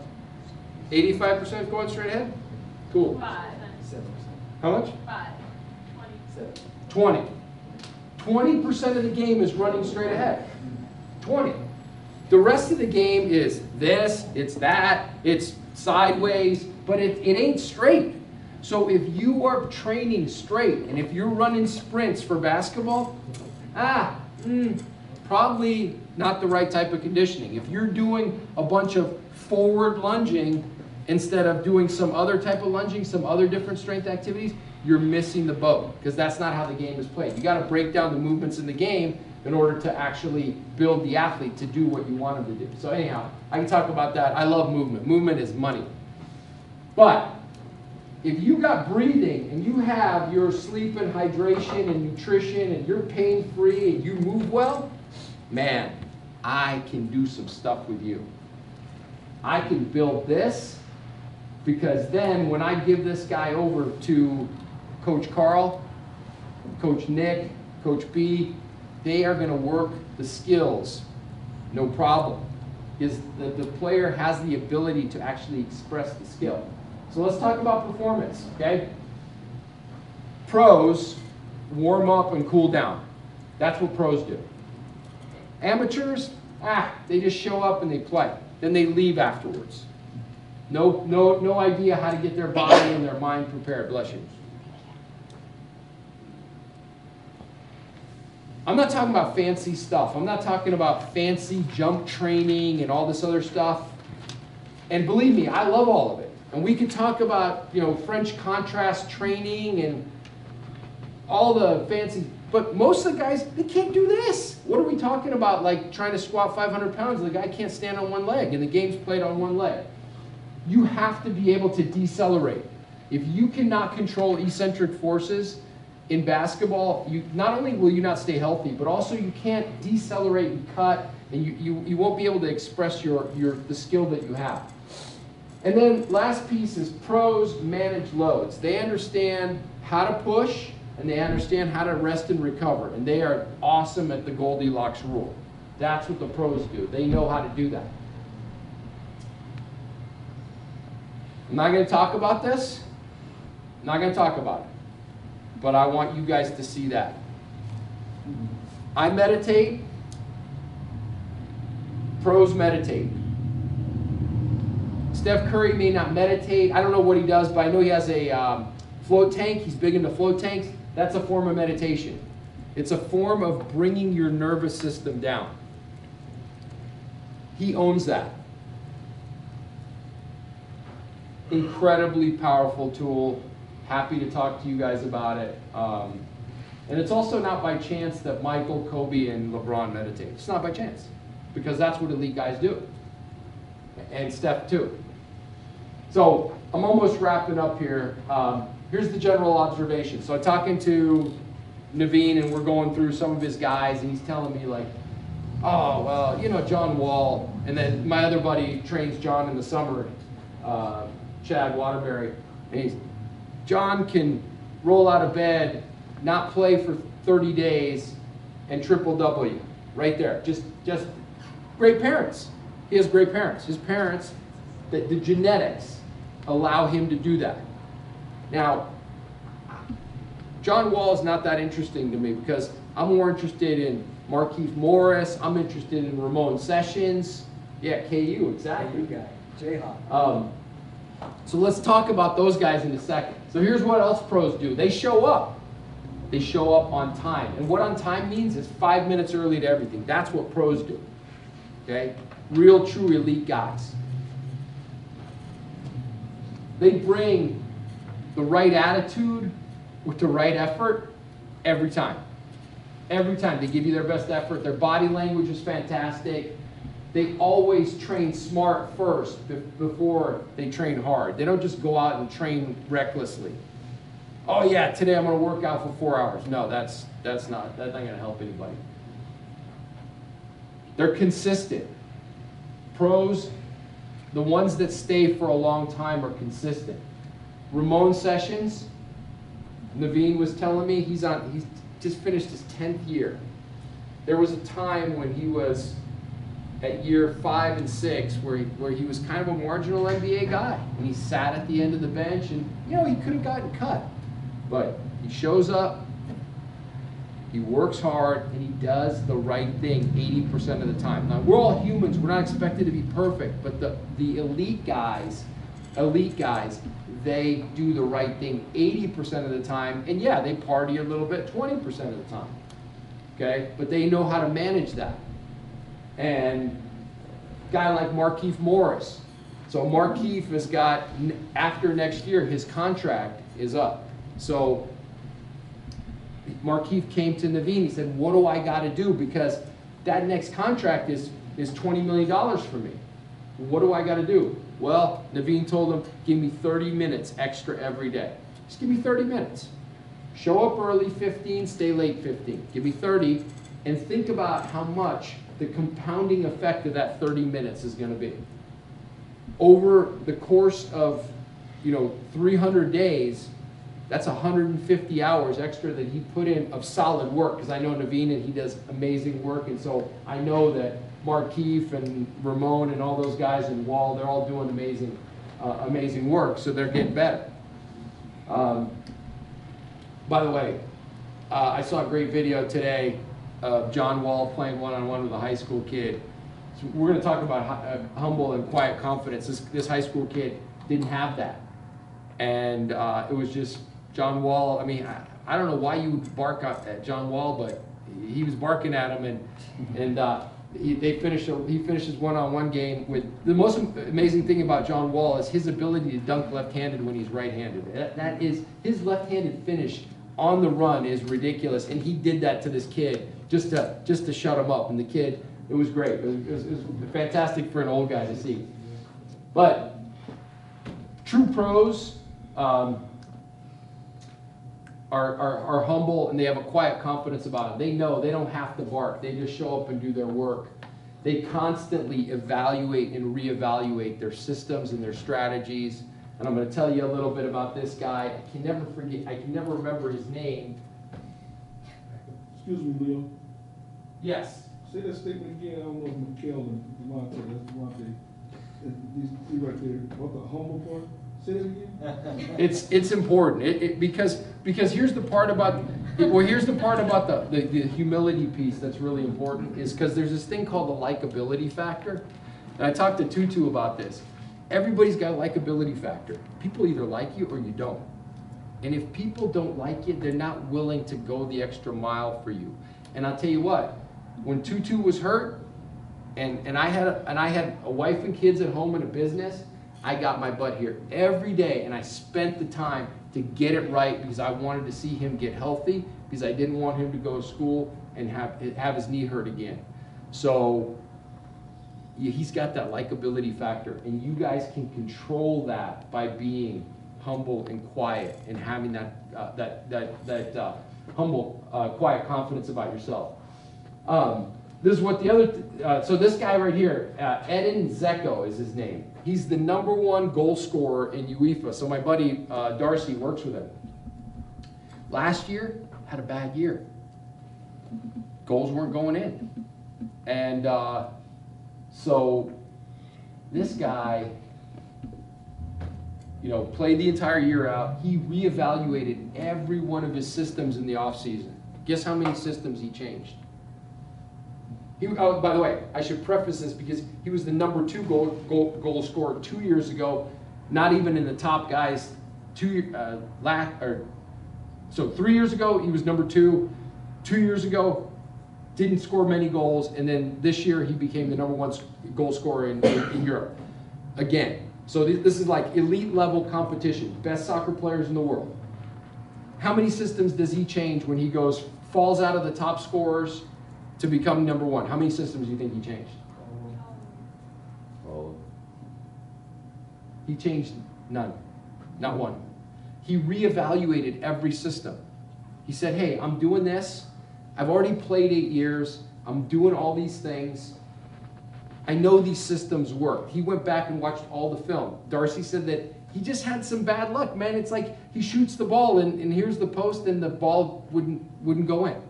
[SPEAKER 1] 85% going straight ahead? Cool.
[SPEAKER 4] Five.
[SPEAKER 1] How much?
[SPEAKER 4] Five. Twenty.
[SPEAKER 1] 20. 20% of the game is running straight ahead. 20. The rest of the game is this, it's that, it's sideways, but it, it ain't straight. So if you are training straight and if you're running sprints for basketball, ah, mm, probably not the right type of conditioning. If you're doing a bunch of forward lunging instead of doing some other type of lunging, some other different strength activities, you're missing the boat because that's not how the game is played. You got to break down the movements in the game in order to actually build the athlete to do what you want him to do. So anyhow, I can talk about that. I love movement. Movement is money. But if you got breathing and you have your sleep and hydration and nutrition and you're pain free and you move well, man, I can do some stuff with you. I can build this because then when I give this guy over to Coach Carl, Coach Nick, Coach B, they are going to work the skills, no problem. Is the, the player has the ability to actually express the skill. So let's talk about performance, okay? Pros warm up and cool down. That's what pros do. Amateurs, ah, they just show up and they play. Then they leave afterwards. No, no, no idea how to get their body and their mind prepared. Bless you. I'm not talking about fancy stuff. I'm not talking about fancy jump training and all this other stuff. And believe me, I love all of it. And we could talk about, you know, French contrast training and all the fancy, but most of the guys, they can't do this. What are we talking about? Like trying to squat 500 pounds, the guy can't stand on one leg, and the game's played on one leg. You have to be able to decelerate. If you cannot control eccentric forces in basketball, you not only will you not stay healthy, but also you can't decelerate and cut, and you, you, you won't be able to express your, your the skill that you have. And then last piece is pros manage loads. They understand how to push and they understand how to rest and recover. And they are awesome at the Goldilocks rule. That's what the pros do. They know how to do that. I'm not going to talk about this. I'm not going to talk about it. But I want you guys to see that. I meditate. Pros meditate. Steph Curry may not meditate. I don't know what he does, but I know he has a um, float tank. He's big into float tanks. That's a form of meditation. It's a form of bringing your nervous system down. He owns that. Incredibly powerful tool. Happy to talk to you guys about it. Um, and it's also not by chance that Michael, Kobe, and LeBron meditate. It's not by chance because that's what elite guys do. And step two. So I'm almost wrapping up here. Um, here's the general observation. So I'm talking to Naveen, and we're going through some of his guys, and he's telling me like, oh well, you know John Wall, and then my other buddy trains John in the summer, uh, Chad Waterbury, and he's John can roll out of bed, not play for 30 days, and triple W right there. Just just great parents. He has great parents. His parents, the, the genetics allow him to do that. Now, John Wall is not that interesting to me because I'm more interested in Markieff Morris. I'm interested in Ramon Sessions. Yeah, KU, exactly.
[SPEAKER 2] KU guy, Jayhawk.
[SPEAKER 1] Um, So let's talk about those guys in a second. So here's what else pros do. They show up. They show up on time. And what on time means is five minutes early to everything. That's what pros do. Okay? Real, true elite guys. They bring the right attitude with the right effort every time. Every time. They give you their best effort. Their body language is fantastic. They always train smart first before they train hard. They don't just go out and train recklessly. Oh yeah, today I'm going to work out for four hours. No, that's that's not that's not going to help anybody. They're consistent. Pros, the ones that stay for a long time are consistent. Ramon Sessions, Naveen was telling me he's on he's just finished his 10th year. There was a time when he was at year five and six where he, where he was kind of a marginal NBA guy. And he sat at the end of the bench and, you know, he could have gotten cut. But he shows up, he works hard, and he does the right thing 80% of the time. Now, we're all humans, we're not expected to be perfect, but the, the elite guys, elite guys, they do the right thing 80% of the time. And yeah, they party a little bit 20% of the time. Okay? But they know how to manage that and guy like Markieff Morris. So Markieff has got after next year his contract is up. So Markieff came to Naveen. He said, "What do I got to do because that next contract is is twenty million dollars for me. What do I got to do?" Well, Naveen told him, "Give me 30 minutes extra every day. Just give me 30 minutes. Show up early 15, stay late 15. Give me 30, and think about how much the compounding effect of that 30 minutes is going to be. Over the course of, you know, 300 days, that's 150 hours extra that he put in of solid work because I know Naveen and he does amazing work. And so I know that Markieff and Ramon and all those guys and Wall, they're all doing amazing, uh, amazing work. So they're getting better. Um, by the way, uh, I saw a great video today of John Wall playing one-on-one with a high school kid. So we're going to talk about uh, humble and quiet confidence. This, this high school kid didn't have that. And uh, it was just John Wall. I mean, I, I, don't know why you would bark at John Wall, but he was barking at him, and and uh, he, they finished. He finishes one-on-one game with the most amazing thing about John Wall is his ability to dunk left-handed when he's right-handed. That, that is his left-handed finish on the run is ridiculous, and he did that to this kid just to just to shut him up. And the kid, it was great. It was, it was, fantastic for an old guy to see. But true pros um, are, are, are humble and they have a quiet confidence about it. They know they don't have to bark. They just show up and do their work. They constantly evaluate and reevaluate their systems and their strategies. And I'm going to tell you a little bit about this guy. I can never forget. I can never remember his name.
[SPEAKER 5] Excuse me, Leo.
[SPEAKER 1] Yes.
[SPEAKER 5] Say that statement again. I don't know if Mikhail and Devontae, that's Devontae. These right there. What the humble part? Say it again.
[SPEAKER 1] It's it's important. It, it, because because here's the part about well here's the part about the, the, the humility piece that's really important is because there's this thing called the likability factor. And I talked to Tutu about this. Everybody's got a likability factor. People either like you or you don't. And if people don't like you, they're not willing to go the extra mile for you. And I'll tell you what, when Tutu was hurt, and, and I had a, and I had a wife and kids at home and a business, I got my butt here every day and I spent the time to get it right because I wanted to see him get healthy because I didn't want him to go to school and have have his knee hurt again. So he's got that likability factor and you guys can control that by being humble and quiet and having that uh, that that that uh, humble, uh, quiet confidence about yourself. Um, this is what the other, uh, so this guy right here, uh, Edin Dzeko is his name. He's the number one goal scorer in UEFA. So my buddy uh, Darcy works with him. Last year, had a bad year. Goals weren't going in. And uh, so this guy, you know, played the entire year out. He reevaluated every one of his systems in the offseason. Guess how many systems he changed? He, oh, by the way, I should preface this because he was the number two goal, goal, goal scorer two years ago. not even in the top guys. Two uh, la or so three years ago he was number two. Two years ago, didn't score many goals, and then this year he became the number one goal scorer in, in, in Europe. Again, so thi- this is like elite level competition, best soccer players in the world. How many systems does he change when he goes falls out of the top scorers to become number one? How many systems do you think he changed? He changed none, not one. He reevaluated every system. He said, "Hey, I'm doing this. I've already played eight years. I'm doing all these things. I know these systems work." He went back and watched all the film. Darcy said that he just had some bad luck, man. It's like he shoots the ball and, and here's the post and the ball wouldn't wouldn't go in.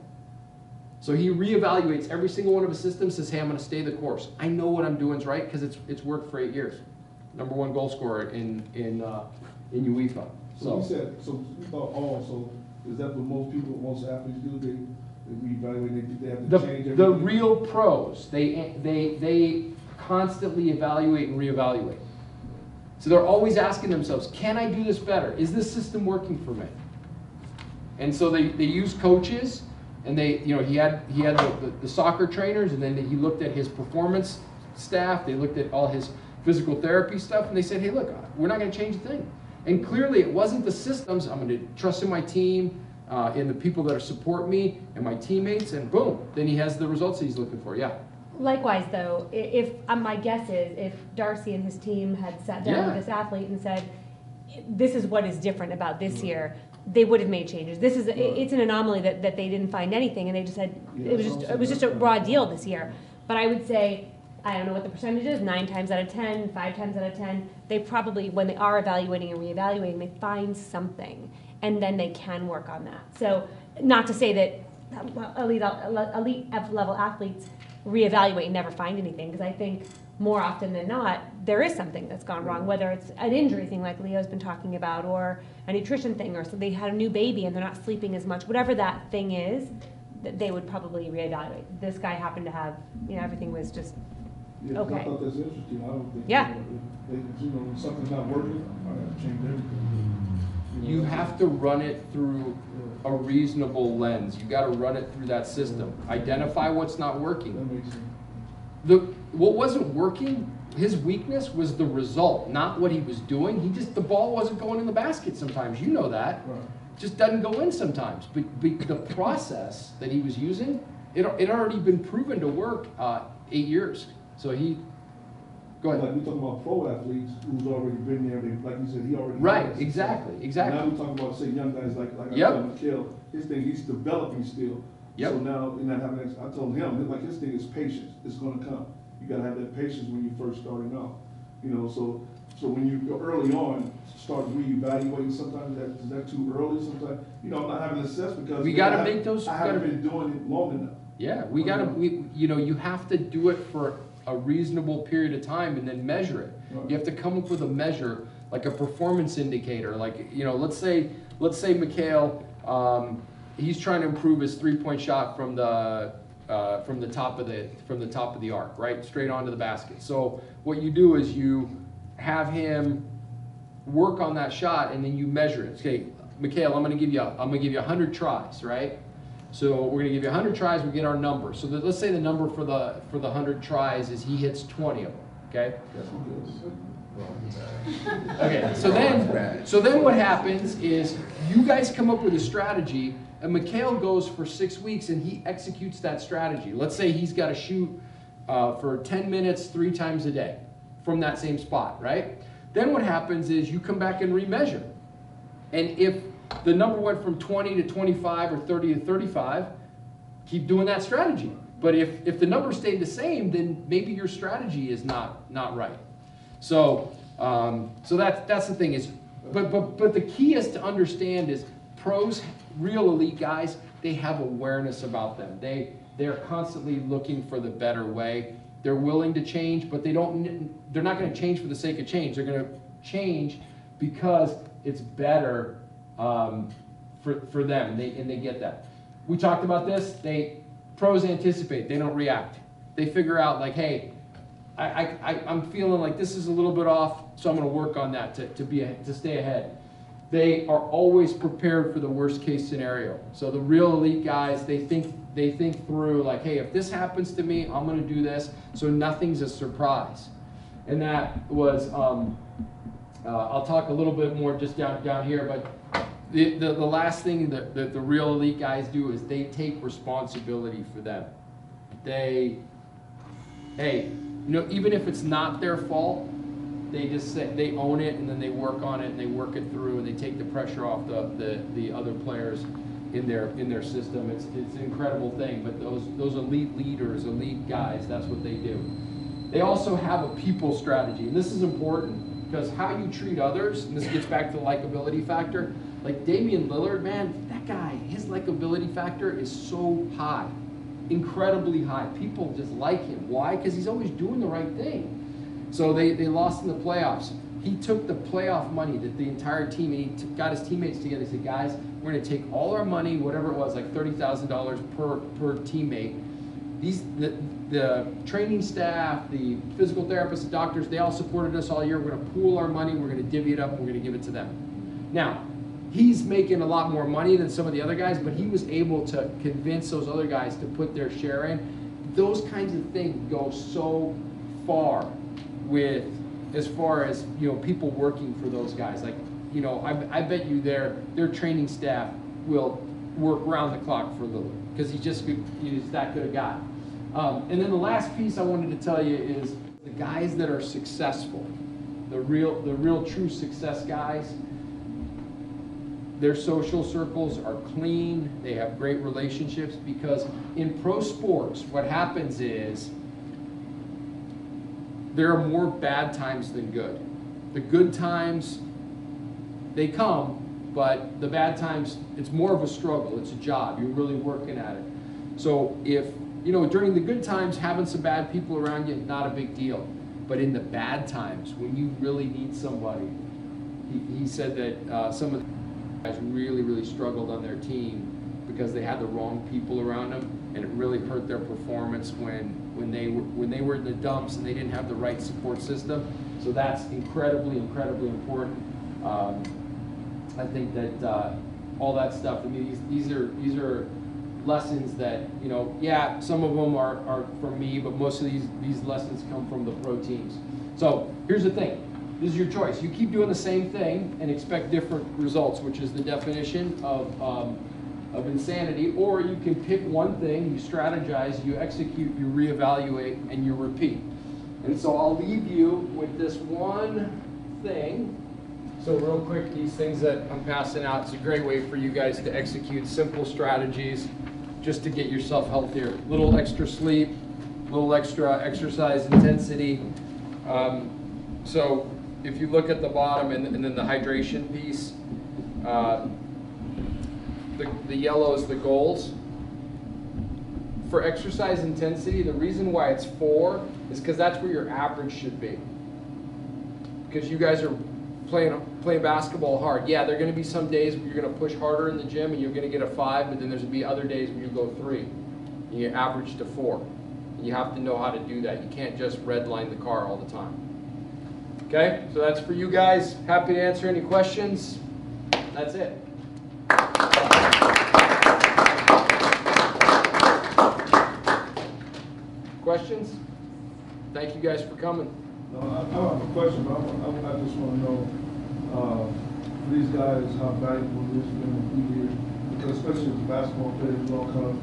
[SPEAKER 1] So he reevaluates every single one of his systems, says, hey, I'm going to stay the course. I know what I'm doing is right because it's, it's worked for eight years. Number one goal scorer in, in, uh, in UEFA.
[SPEAKER 5] So you said, so you thought all, so is that what most people, most athletes do? They, they reevaluate, they, they have
[SPEAKER 1] the,
[SPEAKER 5] to change everything?
[SPEAKER 1] the real pros, they, they, they constantly evaluate and reevaluate. So they're always asking themselves, can I do this better? Is this system working for me? And so they, they use coaches and they, you know, he had, he had the, the, the soccer trainers and then he looked at his performance staff, they looked at all his physical therapy stuff and they said, hey, look, we're not gonna change a thing. And clearly it wasn't the systems, I'm gonna trust in my team, uh, in the people that are support me and my teammates and boom, then he has the results that he's looking for, yeah.
[SPEAKER 6] Likewise, though, if, um, my guess is, if Darcy and his team had sat down
[SPEAKER 1] Yeah.
[SPEAKER 6] with this athlete and said, this is what is different about this year, they would have made changes. This is, it's an anomaly that, that they didn't find anything, and they just said, it was just, it was just a raw deal this year. But I would say, I don't know what the percentage is, nine times out of ten, five times out of ten, they probably, when they are evaluating and reevaluating, they find something, and then they can work on that. So, not to say that uh, well, elite, uh, elite level athletes reevaluate and never find anything, because I think more often than not, there is something that's gone wrong, whether it's an injury thing like Leo's been talking about, or a nutrition thing, or so they had a new baby and they're not sleeping as much, whatever that thing is, they would probably reevaluate. This guy happened to have, you know, everything was just,
[SPEAKER 5] Yeah, 'cause I
[SPEAKER 6] okay.
[SPEAKER 5] thought that's interesting, I don't think.
[SPEAKER 6] Yeah.
[SPEAKER 5] you know, if They, you know, something's not working, I gotta change everything.
[SPEAKER 1] You have to run it through a reasonable lens. You gotta run it through that system. Identify what's not working.
[SPEAKER 5] That makes sense.
[SPEAKER 1] The, what wasn't working, his weakness was the result, not what he was doing. He just, the ball wasn't going in the basket sometimes, you know that.
[SPEAKER 5] Right.
[SPEAKER 1] Just doesn't go in sometimes. But, but the process that he was using, it, it already been proven to work, uh, eight years. So he, go ahead.
[SPEAKER 5] Like,
[SPEAKER 1] ahead.
[SPEAKER 5] we talking about pro athletes who's already been there, they, like you said, he already.
[SPEAKER 1] Right, exactly, exactly.
[SPEAKER 5] Now we're talking about, say, young guys like, like
[SPEAKER 1] Yep.
[SPEAKER 5] Mikhail, his thing, he's developing still.
[SPEAKER 1] Yep.
[SPEAKER 5] So now, in that having, I told him, like, his thing is patience, it's gonna come. You gotta have that patience when you first starting out, you know, so, so when you go early on, start reevaluating, sometimes that, is that too early, sometimes, you know, I'm not having to assess because.
[SPEAKER 1] We gotta
[SPEAKER 5] I-
[SPEAKER 1] make those-
[SPEAKER 5] I haven't
[SPEAKER 1] gotta-
[SPEAKER 5] been doing it long enough.
[SPEAKER 1] Yeah, we gotta, we, you know, you have to do it for a reasonable period of time and then measure it. You have to come up with a measure, like a performance indicator, like, you know, let's say, let's say Mikhail, um, he's trying to improve his three-point shot from the, uh, from the top of the, from the top of the arc, right, straight onto the basket. So what you do is you have him work on that shot and then you measure it. Okay, Mikhail, I'm gonna give you, I'm gonna give you hundred tries, right? So we're gonna give you hundred tries, we get our number. So let's say the number for the, for the hundred tries is he hits twenty of them, okay?
[SPEAKER 5] Good.
[SPEAKER 1] Okay, so then, so then what happens is you guys come up with a strategy and Mikhail goes for six weeks and he executes that strategy. Let's say he's got to shoot uh, for 10 minutes three times a day from that same spot, right? Then what happens is you come back and remeasure. And if the number went from 20 to 25 or 30 to 35, keep doing that strategy. But if, if the number stayed the same, then maybe your strategy is not, not right. So, um, so that's, that's the thing is, but, but, but the key is to understand is pros, real elite guys, they have awareness about them. They, they're constantly looking for the better way. They're willing to change, but they don't, they're not gonna change for the sake of change. They're gonna change because it's better, um, for, for them, they, and they get that. We talked about this, they, pros anticipate, they don't react. They figure out like, hey, I, I, I'm feeling like this is a little bit off, so I'm going to work on that to, to be to stay ahead. They are always prepared for the worst case scenario. So the real elite guys, they think they think through like, hey, if this happens to me, I'm going to do this, so nothing's a surprise. And that was, um, uh, I'll talk a little bit more just down down here, but the, the, the last thing that, that the real elite guys do is they take responsibility for them. They, hey, you know, even if it's not their fault, they just say, they own it and then they work on it and they work it through and they take the pressure off the, the, the other players in their, in their system. It's, it's an incredible thing, but those, those elite leaders, elite guys, that's what they do. They also have a people strategy, and this is important because how you treat others, and this gets back to the likability factor. Like Damian Lillard, man, that guy, his likability factor is so high, incredibly high. People just like him. Why? Because he's always doing the right thing. So they, they lost in the playoffs. He took the playoff money that the entire team, and he got his teammates together. He said, guys, we're going to take all our money, whatever it was, like $30,000 per, per teammate. These, the, the training staff, the physical therapists, the doctors, they all supported us all year. We're going to pool our money, we're going to divvy it up, we're going to give it to them. Now, he's making a lot more money than some of the other guys, but he was able to convince those other guys to put their share in. Those kinds of things go so far with as far as you know people working for those guys like you know i, I bet you their their training staff will work round the clock for Lillard because he's just he's that good a guy um, and then the last piece i wanted to tell you is the guys that are successful the real the real true success guys their social circles are clean they have great relationships because in pro sports what happens is there are more bad times than good. The good times, they come, but the bad times, it's more of a struggle. It's a job. You're really working at it. So if, you know, during the good times, having some bad people around you, not a big deal. But in the bad times, when you really need somebody, he, he said that uh, some of the guys really, really struggled on their team because they had the wrong people around them, and it really hurt their performance when when they were when they were in the dumps and they didn't have the right support system. So that's incredibly, incredibly important. Um, I think that uh, all that stuff. I mean, these, these are these are lessons that you know. Yeah, some of them are, are from me, but most of these these lessons come from the pro teams. So here's the thing. This is your choice. You keep doing the same thing and expect different results, which is the definition of um, of insanity, or you can pick one thing, you strategize, you execute, you reevaluate, and you repeat. And so I'll leave you with this one thing. So real quick, these things that I'm passing out, it's a great way for you guys to execute simple strategies just to get yourself healthier. Little extra sleep, little extra exercise intensity. Um, so if you look at the bottom and, and then the hydration piece, uh, the, the yellow is the goals. For exercise intensity, the reason why it's four is because that's where your average should be. Because you guys are playing playing basketball hard. Yeah, there are going to be some days where you're going to push harder in the gym and you're going to get a five, but then there's going to be other days where you go three. And you average to four. You have to know how to do that. You can't just redline the car all the time. Okay, so that's for you guys. Happy to answer any questions. That's it. Questions? Thank you guys for coming.
[SPEAKER 5] No, I, I have a question, but I, I, I just wanna know, uh, for these guys, how valuable it is for them to be here. Because especially as basketball players, we all come,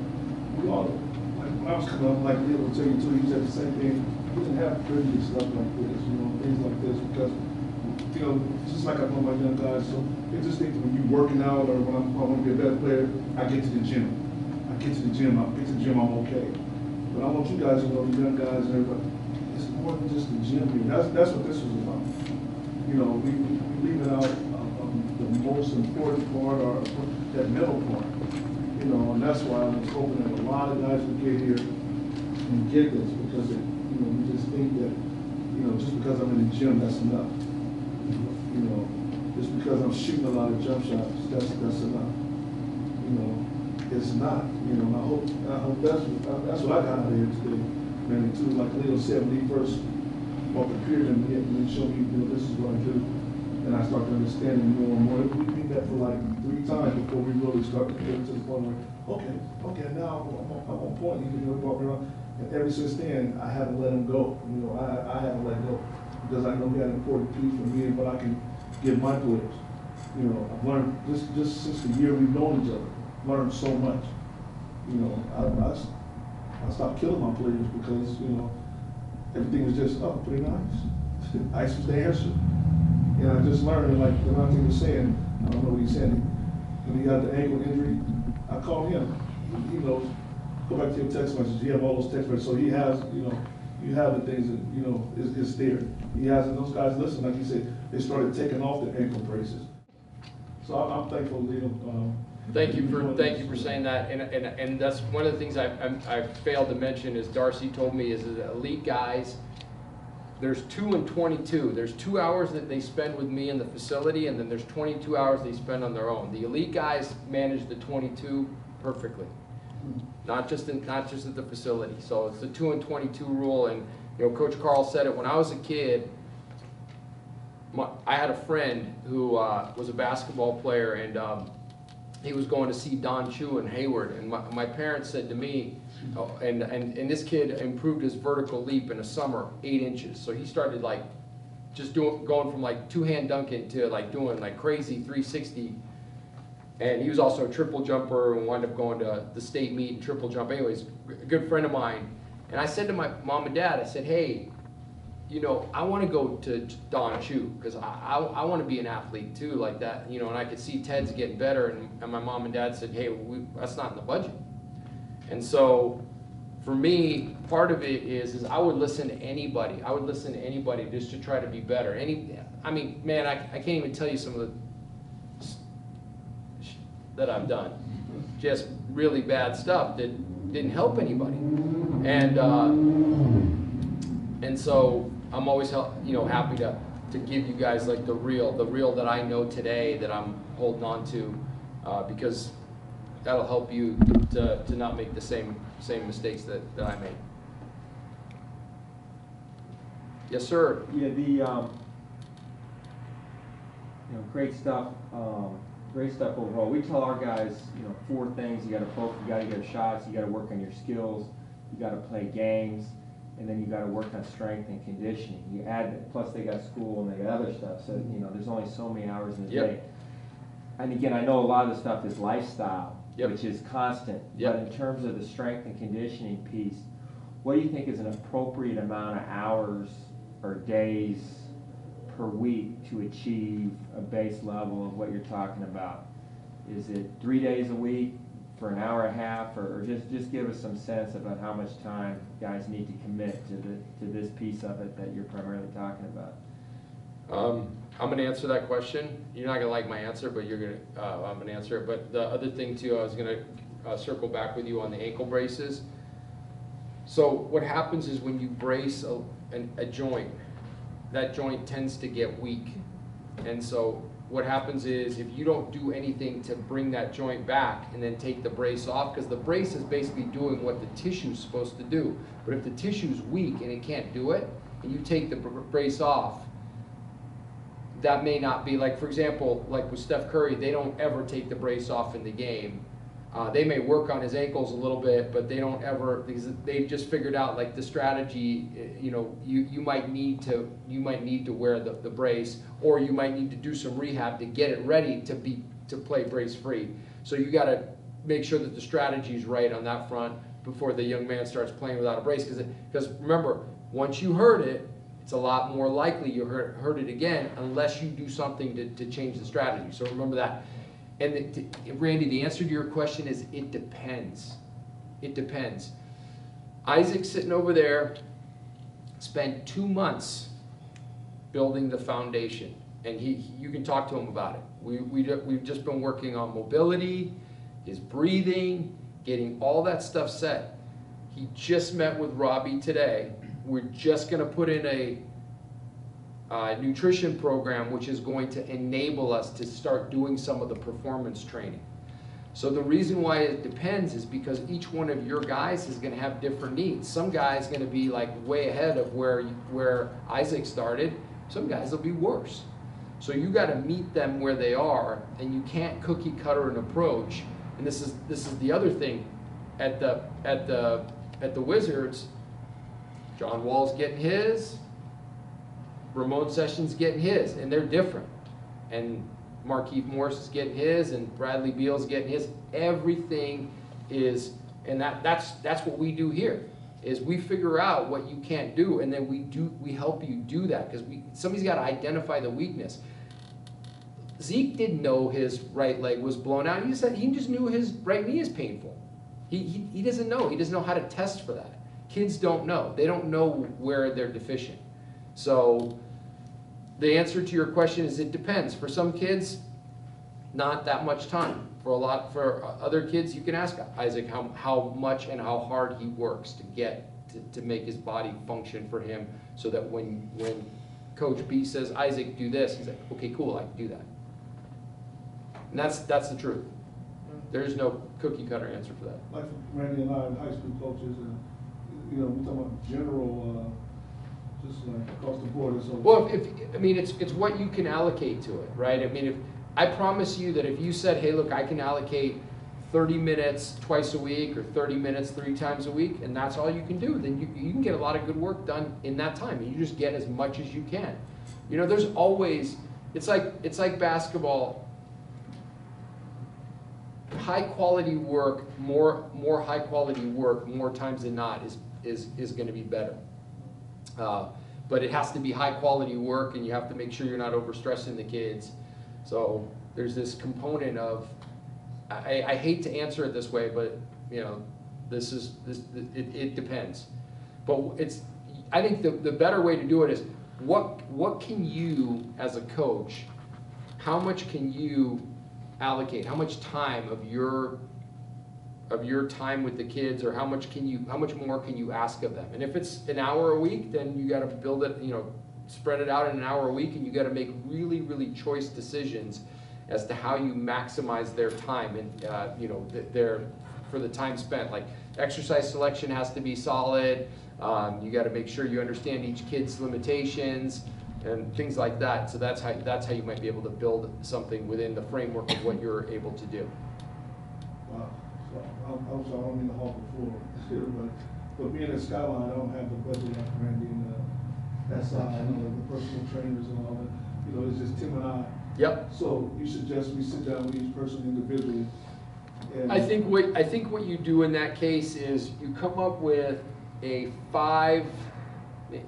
[SPEAKER 5] we all, like, when I was coming up, like, Neil will tell you too, he said the same thing. We didn't have privilege stuff like this, you know, things like this, because, you know, just like I know my young guys, so they just think when you're working out or when I'm, I wanna be a better player, I get to the gym. I get to the gym, I get to the gym, I'm okay. But I want you guys to know, the young guys and everybody, it's more than just the gym here. That's, that's what this was about. You know, we, we we leaving out uh, um, the most important part or that middle part. You know, and that's why I was hoping that a lot of guys would get here and get this because it, you know, we just think that, you know, just because I'm in the gym, that's enough. You know, just because I'm shooting a lot of jump shots, that's, that's enough. You know, it's not, you know, I hope, I hope that's, that's what I got out of here today, man, too, like Leo said, when he first walk the pier and he, showed me, you know, this is what I do. And I started understanding more and more. We did that for like three times before we really started to get to the point where, okay, okay, now I'm on, I'm on point, you can walk around. And ever since then, I haven't let him go, you know, I, I haven't let go. Because I know he had an important piece for me and what I can give my players. You know, I've learned, just, just since the year we've known each other, learned so much. You know, I I stopped killing my players because, you know, everything was just, oh, put in ice. Was the answer. And I just learned, like Devontae was saying, I don't know what he's saying, when he got the ankle injury, I called him. He knows, go back to your text messages, you have all those text messages, so he has, you know, you have the things that, you know, is, is there. He has, and those guys, listen, like you said, they started taking off their ankle braces. So I'm, I'm thankful, you know, um.
[SPEAKER 1] Thank you for, thank you for saying that, and, and, and that's one of the things I, I failed to mention is Darcy told me is that elite guys, there's two and twenty-two, there's two hours that they spend with me in the facility, and then there's twenty-two hours they spend on their own. The elite guys manage the twenty-two perfectly, not just in, not just at the facility, so it's the two and twenty-two rule, and, you know, Coach Carl said it, when I was a kid, my, I had a friend who uh, was a basketball player, and um, he was going to see Don Chu in Hayward, and my, my parents said to me, oh, and, and, and this kid improved his vertical leap in a summer, eight inches. So he started like, just doing, going from like two-hand dunking to like doing like crazy 360. And he was also a triple jumper and wound up going to the state meet and triple jump. Anyways, a good friend of mine. And I said to my mom and dad, I said, hey, you know, I want to go to Don Chu because I, I, I want to be an athlete too, like that, you know. And I could see Ted's getting better, and, and my mom and dad said, "Hey, we, that's not in the budget." And so, for me, part of it is is I would listen to anybody. I would listen to anybody just to try to be better. Any, I mean, man, I, I can't even tell you some of the that I've done. Just really bad stuff that didn't help anybody, and. Uh, and so I'm always, hel- you know, happy to, to give you guys like the real, the real that I know today that I'm holding on to, uh, because that'll help you to, to not make the same, same mistakes that, that I made. Yes, sir.
[SPEAKER 7] Yeah, the, um, you know, great stuff, um, great stuff overall. We tell our guys, you know, four things, you gotta focus, you gotta get shots, you gotta work on your skills, you gotta play games, and then you gotta work on strength and conditioning. You add, plus they got school and they got other stuff, so, you know, there's only so many hours in a
[SPEAKER 1] Yep.
[SPEAKER 7] day. And again, I know a lot of the stuff is lifestyle,
[SPEAKER 1] Yep.
[SPEAKER 7] which is constant.
[SPEAKER 1] Yep.
[SPEAKER 7] But in terms of the strength and conditioning piece, what do you think is an appropriate amount of hours or days per week to achieve a base level of what you're talking about? Is it three days a week for an hour and a half, or, or just, just give us some sense about how much time guys need to commit to the, to this piece of it that you're primarily talking about?
[SPEAKER 1] Um, I'm gonna answer that question. You're not gonna like my answer, but you're gonna, uh, I'm gonna answer it. But the other thing too, I was gonna, uh, circle back with you on the ankle braces. So what happens is when you brace a, an- a joint, that joint tends to get weak. And so what happens is if you don't do anything to bring that joint back and then take the brace off, because the brace is basically doing what the tissue's supposed to do. But if the tissue's weak and it can't do it, and you take the br- brace off, that may not be like, for example, like with Steph Curry, they don't ever take the brace off in the game. Uh, they may work on his ankles a little bit, but they don't ever they've just figured out like the strategy. eh, You know, you, you might need to you might need to wear the, the brace, or you might need to do some rehab to get it ready to be to play brace free. So you got to make sure that the strategy is right on that front before the young man starts playing without a brace. Because because remember, once you hurt it, it's a lot more likely you hurt, hurt it again unless you do something to, to change the strategy. So remember that. And the, to- Randy, the answer to your question is it depends. It depends. Isaac sitting over there spent two months building the foundation, and he, you can talk to him about it. We, we we've just been working on mobility, his breathing, getting all that stuff set. He just met with Robbie today. We're just gonna put in a uh, nutrition program which is going to enable us to start doing some of the performance training. So the reason why it depends is because each one of your guys is gonna have different needs. Some guys gonna be like way ahead of where, where Isaac started, some guys will be worse. So you gotta meet them where they are, and you can't cookie cutter an approach. And this is, this is the other thing, at the, at the, at the Wizards, John Wall's getting his, Ramon Sessions getting his, and they're different. And Markieff Morris is getting his, and Bradley Beal's getting his. Everything is, and that, that's, that's what we do here, is we figure out what you can't do, and then we do, we help you do that, because we, somebody's gotta identify the weakness. Zeke didn't know his right leg was blown out, he said, he just knew his right knee is painful. He, he, he doesn't know, he doesn't know how to test for that. Kids don't know, they don't know where they're deficient. So, the answer to your question is it depends. For some kids, not that much time. For a lot, for other kids, you can ask Isaac how, how much and how hard he works to get, to, to make his body function for him so that when, when Coach B says, Isaac, do this, he's like, okay, cool, I can do that. And that's, that's the truth. There is no cookie cutter answer for that.
[SPEAKER 5] Like Randy and I, high school coaches, and, you know, we talk about general, uh, just like across the board, so.
[SPEAKER 1] Well, if, if- I mean, it's, it's what you can allocate to it, right? I mean, if, I promise you that if you said, hey, look, I can allocate thirty minutes twice a week or thirty minutes three times a week, and that's all you can do, then you, you can get a lot of good work done in that time, and you just get as much as you can. You know, there's always, it's like, it's like basketball. High quality work, more, more high quality work, more times than not is, is, is gonna be better. Uh, But it has to be high quality work and you have to make sure you're not overstressing the kids. So there's this component of, I, I hate to answer it this way, but, you know, this is, this, it, it depends. But it's, I think the, the better way to do it is, what, what can you, as a coach, how much can you allocate? How much time of your of your time with the kids or how much can you how much more can you ask of them? And if it's an hour a week then you got to build it you know spread it out in an hour a week and you got to make really really choice decisions as to how you maximize their time and uh, you know th- their for the time spent. Like exercise selection has to be solid um, you got to make sure you understand each kid's limitations and things like that. So that's how that's how you might be able to build something within the framework of what you're able to do.
[SPEAKER 5] Wow, I'm, I'm sorry, I don't mean to hog the floor, but, but being at Skyline, I don't have the budget like Randy and, uh, that side, I know the personal trainers and all that, you know, it's just Tim and I.
[SPEAKER 1] yep
[SPEAKER 5] So you suggest we sit down with each person individually? and-
[SPEAKER 1] I think what, I think what you do in that case is you come up with a five,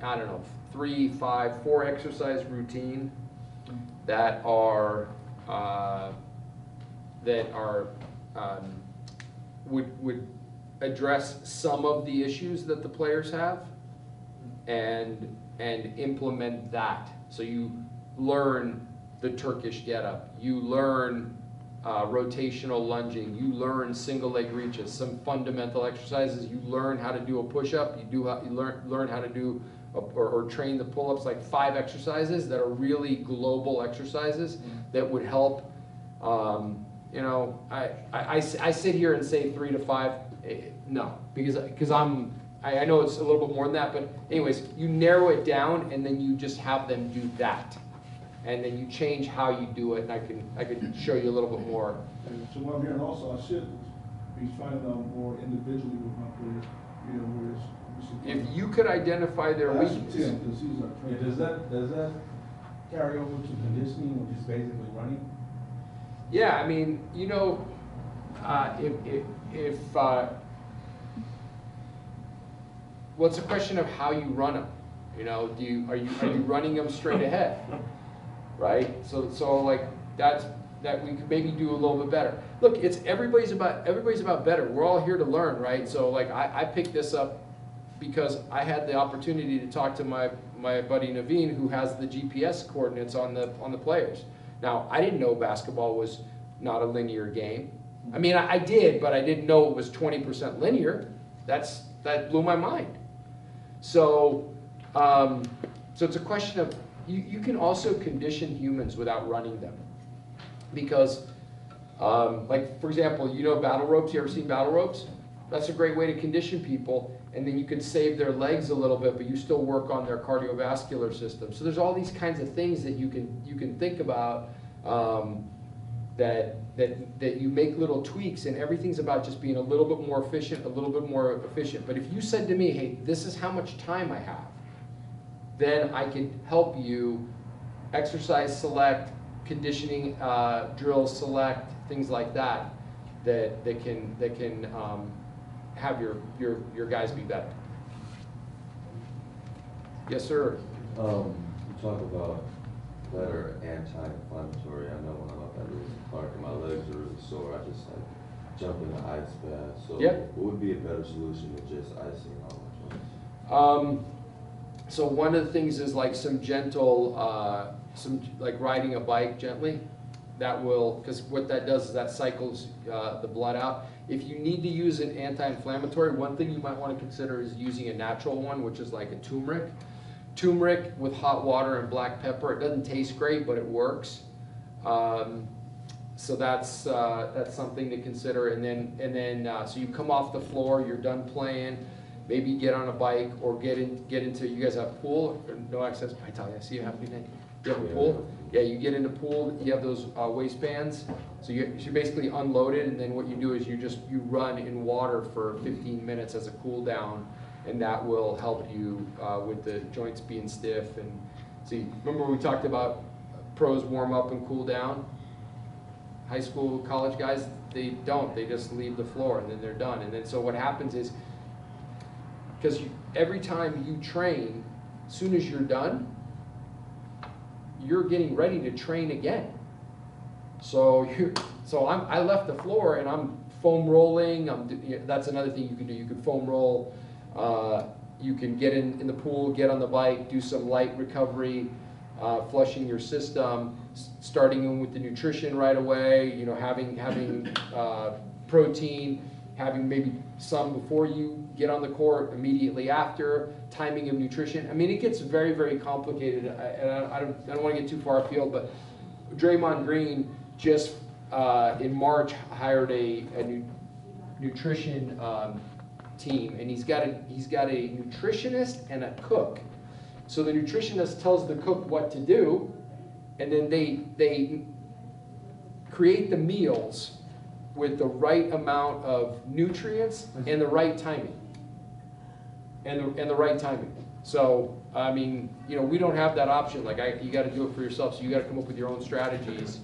[SPEAKER 1] I don't know, three, five, four exercise routine that are, uh, that are, um, would, would address some of the issues that the players have and, and implement that. So you learn the Turkish getup, you learn uh, rotational lunging, you learn single leg reaches, some fundamental exercises, you learn how to do a push-up, you do, how- you learn, learn how to do, a- or, or train the pull-ups, like five exercises that are really global exercises that would help, um, you know, I I sit here and say three to five, eh, no, because, because I'm, I, I know it's a little bit more than that, but anyways, you narrow it down and then you just have them do that. And then you change how you do it, and I can, I can show you a little bit more.
[SPEAKER 5] And so what I'm hearing also, I should be finding out more individually with my players, you know, where it's. we
[SPEAKER 1] If you could identify their
[SPEAKER 5] Ask
[SPEAKER 1] weakness.
[SPEAKER 5] Tim, because he's our
[SPEAKER 8] Yeah,
[SPEAKER 5] trainer.
[SPEAKER 8] does that, does that carry over to conditioning, which is basically running?
[SPEAKER 1] Yeah, I mean, you know, uh, if, if, if, uh, well, it's a question of how you run them. You know, do you, are you, are you running them straight ahead? Right? So, so like, that's, that we could maybe do a little bit better. Look, it's, everybody's about, everybody's about better. We're all here to learn, right? So like, I, I picked this up because I had the opportunity to talk to my, my buddy Naveen, who has the GPS coordinates on the, on the players. Now, I didn't know basketball was not a linear game. I mean, I, I did, but I didn't know it was twenty percent linear. That's, that blew my mind. So, um, so it's a question of, you, you can also condition humans without running them. Because, Um, like, for example, you know battle ropes, you ever seen battle ropes? That's a great way to condition people, and then you can save their legs a little bit, but you still work on their cardiovascular system. So there's all these kinds of things that you can, you can think about, um, that, that, that you make little tweaks, and everything's about just being a little bit more efficient, a little bit more efficient. But if you said to me, hey, this is how much time I have, then I could help you exercise select, conditioning uh, drills select, things like that, that, that can, that can um, have your, your, your guys be better. Yes, sir.
[SPEAKER 9] Um, you talk about better anti-inflammatory, I know when I'm up at Lewis Clark and my legs are really sore, I just like jump in the ice bath. So
[SPEAKER 1] Yep.
[SPEAKER 9] what would be a better solution than just icing all my joints?
[SPEAKER 1] Um, so one of the things is like some gentle, uh, some, like riding a bike gently. That will, because what that does is that cycles, uh, the blood out. If you need to use an anti-inflammatory, one thing you might want to consider is using a natural one, which is like a turmeric. Turmeric with hot water and black pepper, it doesn't taste great, but it works. Um, so that's, uh, that's something to consider, and then, and then, uh, so you come off the floor, you're done playing, maybe get on a bike or get in, get into, you guys have a pool, or no access, I tell you, I see you have, a good night. You have a pool? Yeah, you get in the pool, you have those uh, waistbands, so you, you basically unload it, and then what you do is you just, you run in water for fifteen minutes as a cool down, and that will help you, uh, with the joints being stiff and, see, remember we talked about pros warm up and cool down? High school, college guys, they don't, they just leave the floor and then they're done, and then, so what happens is, because every time you train, as soon as you're done, you're getting ready to train again. So you, so I'm, I left the floor and I'm foam rolling. I'm, that's another thing you can do. You can foam roll. Uh, you can get in, in the pool, get on the bike, do some light recovery, uh, flushing your system, starting in with the nutrition right away. You know, having having uh, protein, having maybe some before you get on the court, immediately after, timing of nutrition. I mean, it gets very, very complicated, I- and I, I don't, I don't want to get too far afield, but Draymond Green just uh, in March hired a, a nu- nutrition um, team, and he's got a he's got a nutritionist and a cook. So the nutritionist tells the cook what to do, and then they they create the meals with the right amount of nutrients and the right timing. And the, and the right timing. So, I mean, you know, we don't have that option, like, I, you gotta do it for yourself, so you gotta come up with your own strategies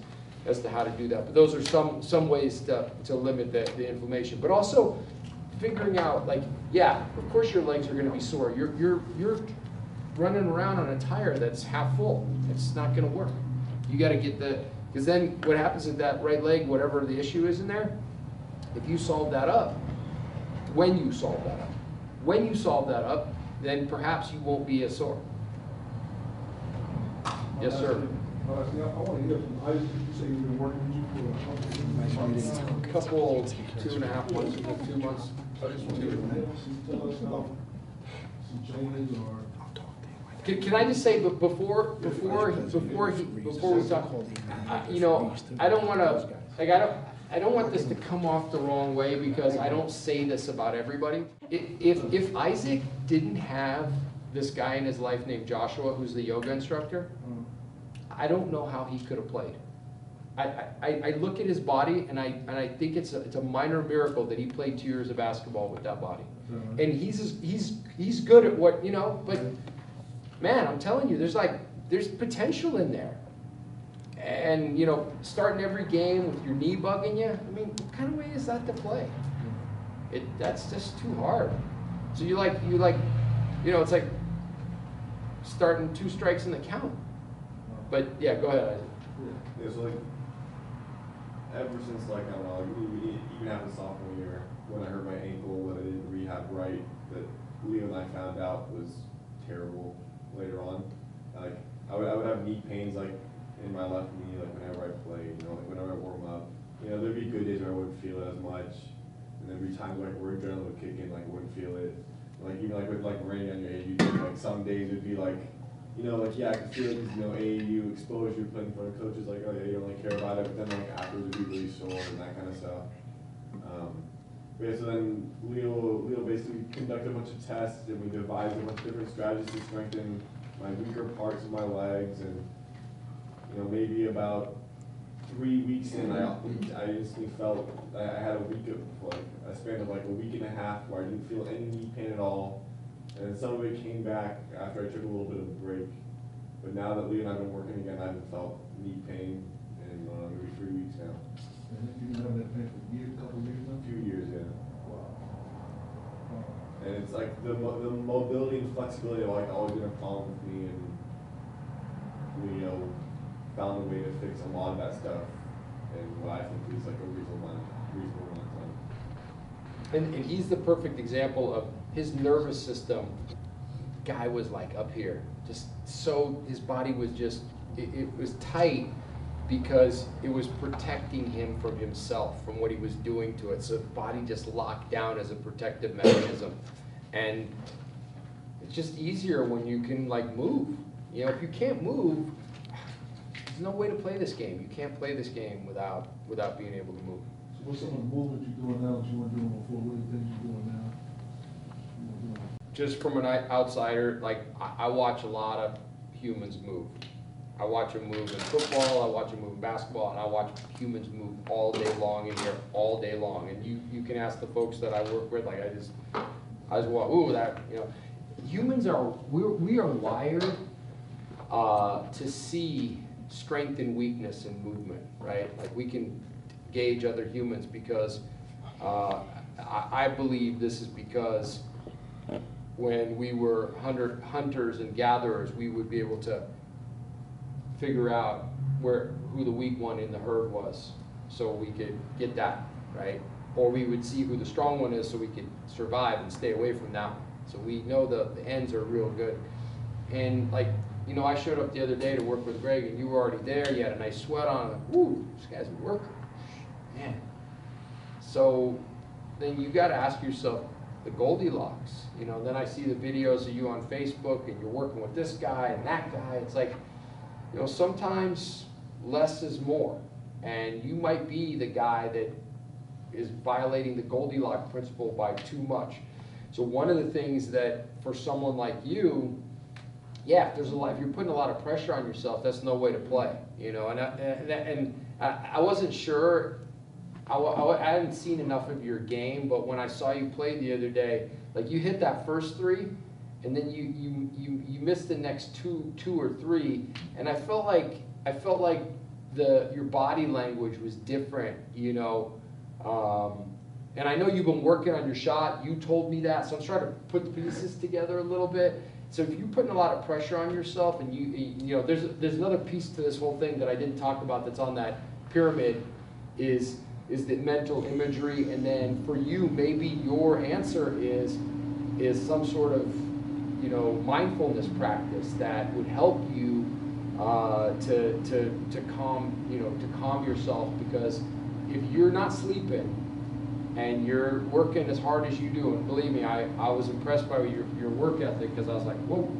[SPEAKER 1] as to how to do that. But those are some, some ways to, to limit the, the inflammation. But also figuring out, like, yeah, of course your legs are gonna be sore. You're, you're, you're running around on a tire that's half full. It's not gonna work. You gotta get the, because then what happens is that right leg, whatever the issue is in there, if you solve that up, when you solve that up, when you solve that up, then perhaps you won't be as sore. Yes, sir.
[SPEAKER 5] Uh, see, I, I wanna hear from Isaac, you say you've been working with you for a couple of months.
[SPEAKER 1] Couple, two and a half months, two months.
[SPEAKER 5] I just want to hear from him, tell us about some changes or.
[SPEAKER 1] Can, can I just say, but before, before, he- before he, before we talk, I- you know, I don't wanna, like, I don't, I don't want this to come off the wrong way, because I don't say this about everybody. I- If, if Isaac didn't have this guy in his life named Joshua, who's the yoga instructor, I don't know how he could have played. I, I, I look at his body, and I, and I think it's a, it's a minor miracle that he played two years of basketball with that body. Uh-huh. And he's, he's, he's good at what, you know, but man, I'm telling you, there's like, there's potential in there. And, you know, starting every game with your knee bugging you, I mean, what kind of way is that to play? Mm-hmm. It, that's just too hard. So you like, you like, you know, it's like starting two strikes in the count. But, yeah, go ahead, Isaac.
[SPEAKER 10] It's like ever since like I don't know, like, even, even after sophomore year, when I hurt my ankle, when I didn't rehab right, that Leo and I found out was terrible later on. Like I would, I would have knee pains like in my left knee, like whenever I played, you know, like whenever I warm up. You know, there'd be good days where I wouldn't feel it as much, and there'd be times like where adrenaline would kick in, like I wouldn't feel it. Like even like with like rain on your head, you like some days it'd be like you know, like, yeah, I could feel it, 'cause, you know, AAU exposure, playing in front of coaches, like, oh, yeah, you don't really care about it, but then, like, afterwards, it'd be really sore, and that kind of stuff. Um, yeah, so then Leo, Leo basically conducted a bunch of tests and we devised a bunch of different strategies to strengthen my weaker parts of my legs and, you know, maybe about three weeks in, I, I instantly felt I had a week of, like, a span of like a week and a half where I didn't feel any knee pain at all. And then some of it came back after I took a little bit of a break. But now that Leo and I have been working again, I haven't felt knee pain in uh, maybe three weeks now.
[SPEAKER 5] And if you have that pain for a year, couple of years now?
[SPEAKER 10] A few years, yeah. And it's like the, the mobility and flexibility have like always been a problem with me and you know found a way to fix a lot of that stuff and what I think is like a reasonable reasonable amount of time.
[SPEAKER 1] And, and he's the perfect example of his nervous system. Guy was like up here, just so his body was just it, it was tight because it was protecting him from himself, from what he was doing to it. So the body just locked down as a protective mechanism, and it's just easier when you can like move. You know, if you can't move, there's no way to play this game. You can't play this game without without being able to move.
[SPEAKER 5] So what's some of the movement you're doing now that you weren't doing before? What are the things you're doing now? You know, doing-
[SPEAKER 1] just from an outsider, like I, I watch a lot of humans move. I watch them move in football, I watch them move in basketball, and I watch humans move all day long in here, all day long. And you, you can ask the folks that I work with, like I just, I just want, ooh, that, you know. Humans are, we're, we are wired uh, to see strength and weakness in movement, right? Like we can gauge other humans because uh, I, I believe this is because when we were hunter, hunters and gatherers, we would be able to figure out where, who the weak one in the herd was, so we could get that, right? Or we would see who the strong one is, so we could survive and stay away from that one. So we know the, the ends are real good. And like, you know, I showed up the other day to work with Greg, and you were already there, you had a nice sweat on, like, woo, this guy's a worker, man. So then you gotta ask yourself, the Goldilocks, you know, then I see the videos of you on Facebook and you're working with this guy and that guy, it's like, you know, sometimes less is more. And you might be the guy that is violating the Goldilocks principle by too much. So one of the things that for someone like you, yeah, if there's a lot, if you're putting a lot of pressure on yourself, that's no way to play, you know. And I, and, I, I wasn't sure I, I, I hadn't seen enough of your game, but when I saw you play the other day, like you hit that first three, and then you you you, you missed the next two two or three, and I felt like I felt like the your body language was different, you know. Um, and I know you've been working on your shot. You told me that, so I'm trying to put the pieces together a little bit. So if you're putting a lot of pressure on yourself, and you you know, there's there's another piece to this whole thing that I didn't talk about that's on that pyramid, is is the mental imagery, and then for you, maybe your answer is is some sort of you know mindfulness practice that would help you uh, to to to calm you know to calm yourself because if you're not sleeping and you're working as hard as you do, and believe me, I, I was impressed by your, your work ethic because I was like, whoa,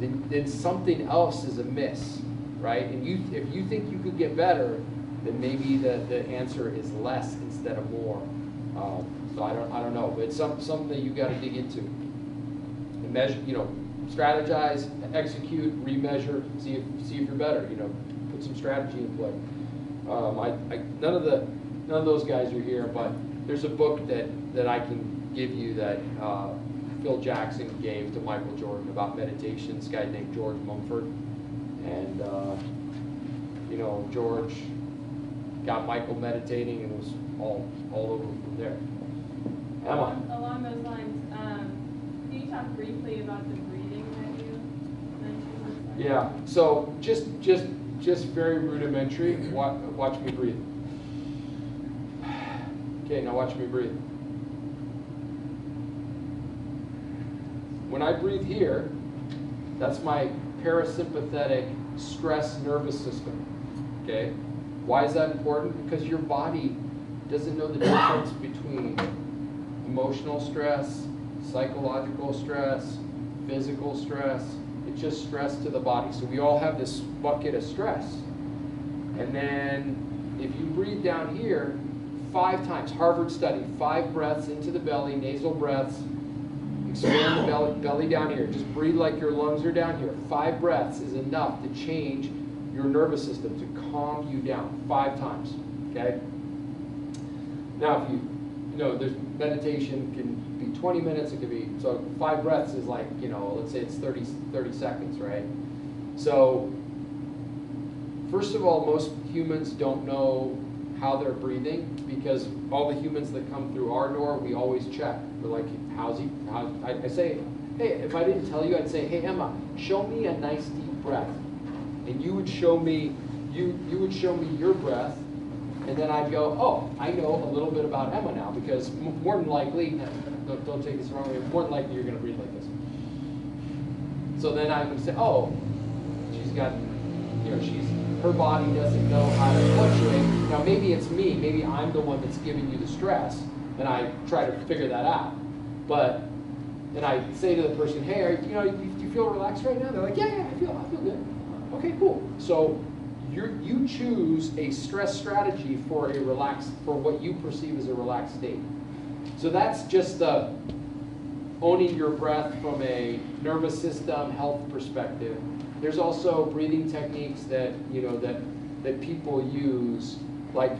[SPEAKER 1] then, then something else is amiss, right? And you, if you think you could get better, then maybe the, the answer is less instead of more. Um, so I don't, I don't know, but it's some, something that you got to dig into. Measure, you know, strategize, execute, remeasure, see if, see if you're better. You know, put some strategy in play. Um, I, I, none of the, none of those guys are here, but there's a book that, that I can give you that uh, Phil Jackson gave to Michael Jordan about meditation. This guy named George Mumford, and uh, you know George got Michael meditating and was all all over from there.
[SPEAKER 11] Along, along those lines, talk briefly about the breathing that you mentioned?
[SPEAKER 1] yeah. So just just just very rudimentary. Watch, watch me breathe. Okay, now watch me breathe. When I breathe here, that's my parasympathetic stress nervous system. Okay? Why is that important? Because your body doesn't know the difference between emotional stress, psychological stress, physical stress. It's just stress to the body. So we all have this bucket of stress. And then if you breathe down here five times. Harvard study, five breaths into the belly, nasal breaths. Expand the belly, belly down here. Just breathe like your lungs are down here. Five breaths is enough to change your nervous system, to calm you down five times. Okay? Now, if you, you know, there's meditation can 20 minutes, it could be, so five breaths is like, you know, let's say it's 30, 30 seconds, right? So, first of all, most humans don't know how they're breathing because all the humans that come through our door, we always check. We're like, how's he, how, I, I say, hey, if I didn't tell you, I'd say, hey, Emma, show me a nice deep breath. And you would show me, you, you would show me your breath, and then I'd go, oh, I know a little bit about Emma now because more than likely, don't, don't take this the wrong way, more than likely you're going to read like this. So then I would say, oh, she's got, you know, she's, her body doesn't know how to fluctuate. Now maybe it's me, maybe I'm the one that's giving you the stress, and I try to figure that out. But, and I say to the person, hey, are, you know, do you feel relaxed right now? They're like, yeah, yeah, I feel, I feel good. Okay, cool. So you you choose a stress strategy for a relaxed, for what you perceive as a relaxed state. So that's just the owning your breath from a nervous system health perspective. There's also breathing techniques that you know that that people use, like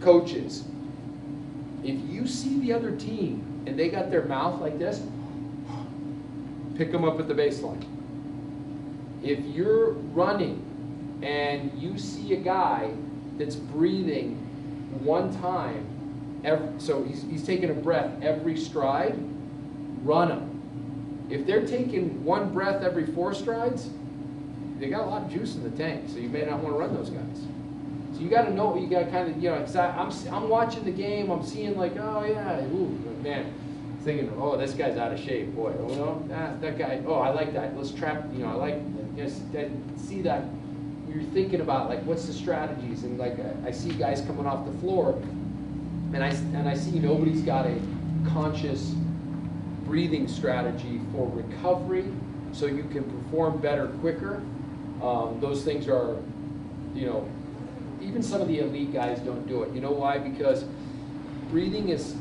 [SPEAKER 1] coaches. If you see the other team and they got their mouth like this, pick them up at the baseline. If you're running and you see a guy that's breathing one time, every, so he's, he's taking a breath every stride, run him. If they're taking one breath every four strides, they got a lot of juice in the tank, so you may not want to run those guys. So you got to know, you got to kind of, you know, 'cause I, I'm, I'm watching the game, I'm seeing like, oh yeah, ooh, man, thinking, oh, this guy's out of shape, boy, oh no, ah, that guy, oh, I like that, let's trap, you know, I like, just that, see that, you're thinking about like, what's the strategies, and like, I, see guys coming off the floor, and I, and I see nobody's got a conscious breathing strategy for recovery, so you can perform better quicker. Um, those things are, you know, even some of the elite guys don't do it. You know why? Because breathing is,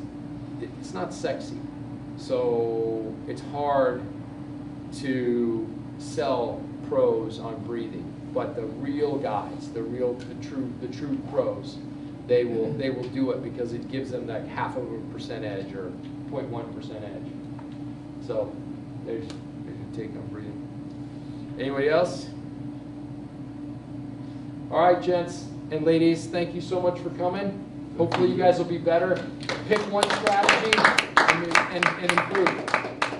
[SPEAKER 1] it's not sexy. So it's hard to sell pros on breathing. But the real guys, the real, the true, the true pros, they will, they will do it because it gives them that half of a percent edge or 0.1 percent edge. So there's, there's your take on breathing. Anybody else? All right, gents and ladies, thank you so much for coming. Hopefully you guys will be better. Pick one strategy and, and, and improve.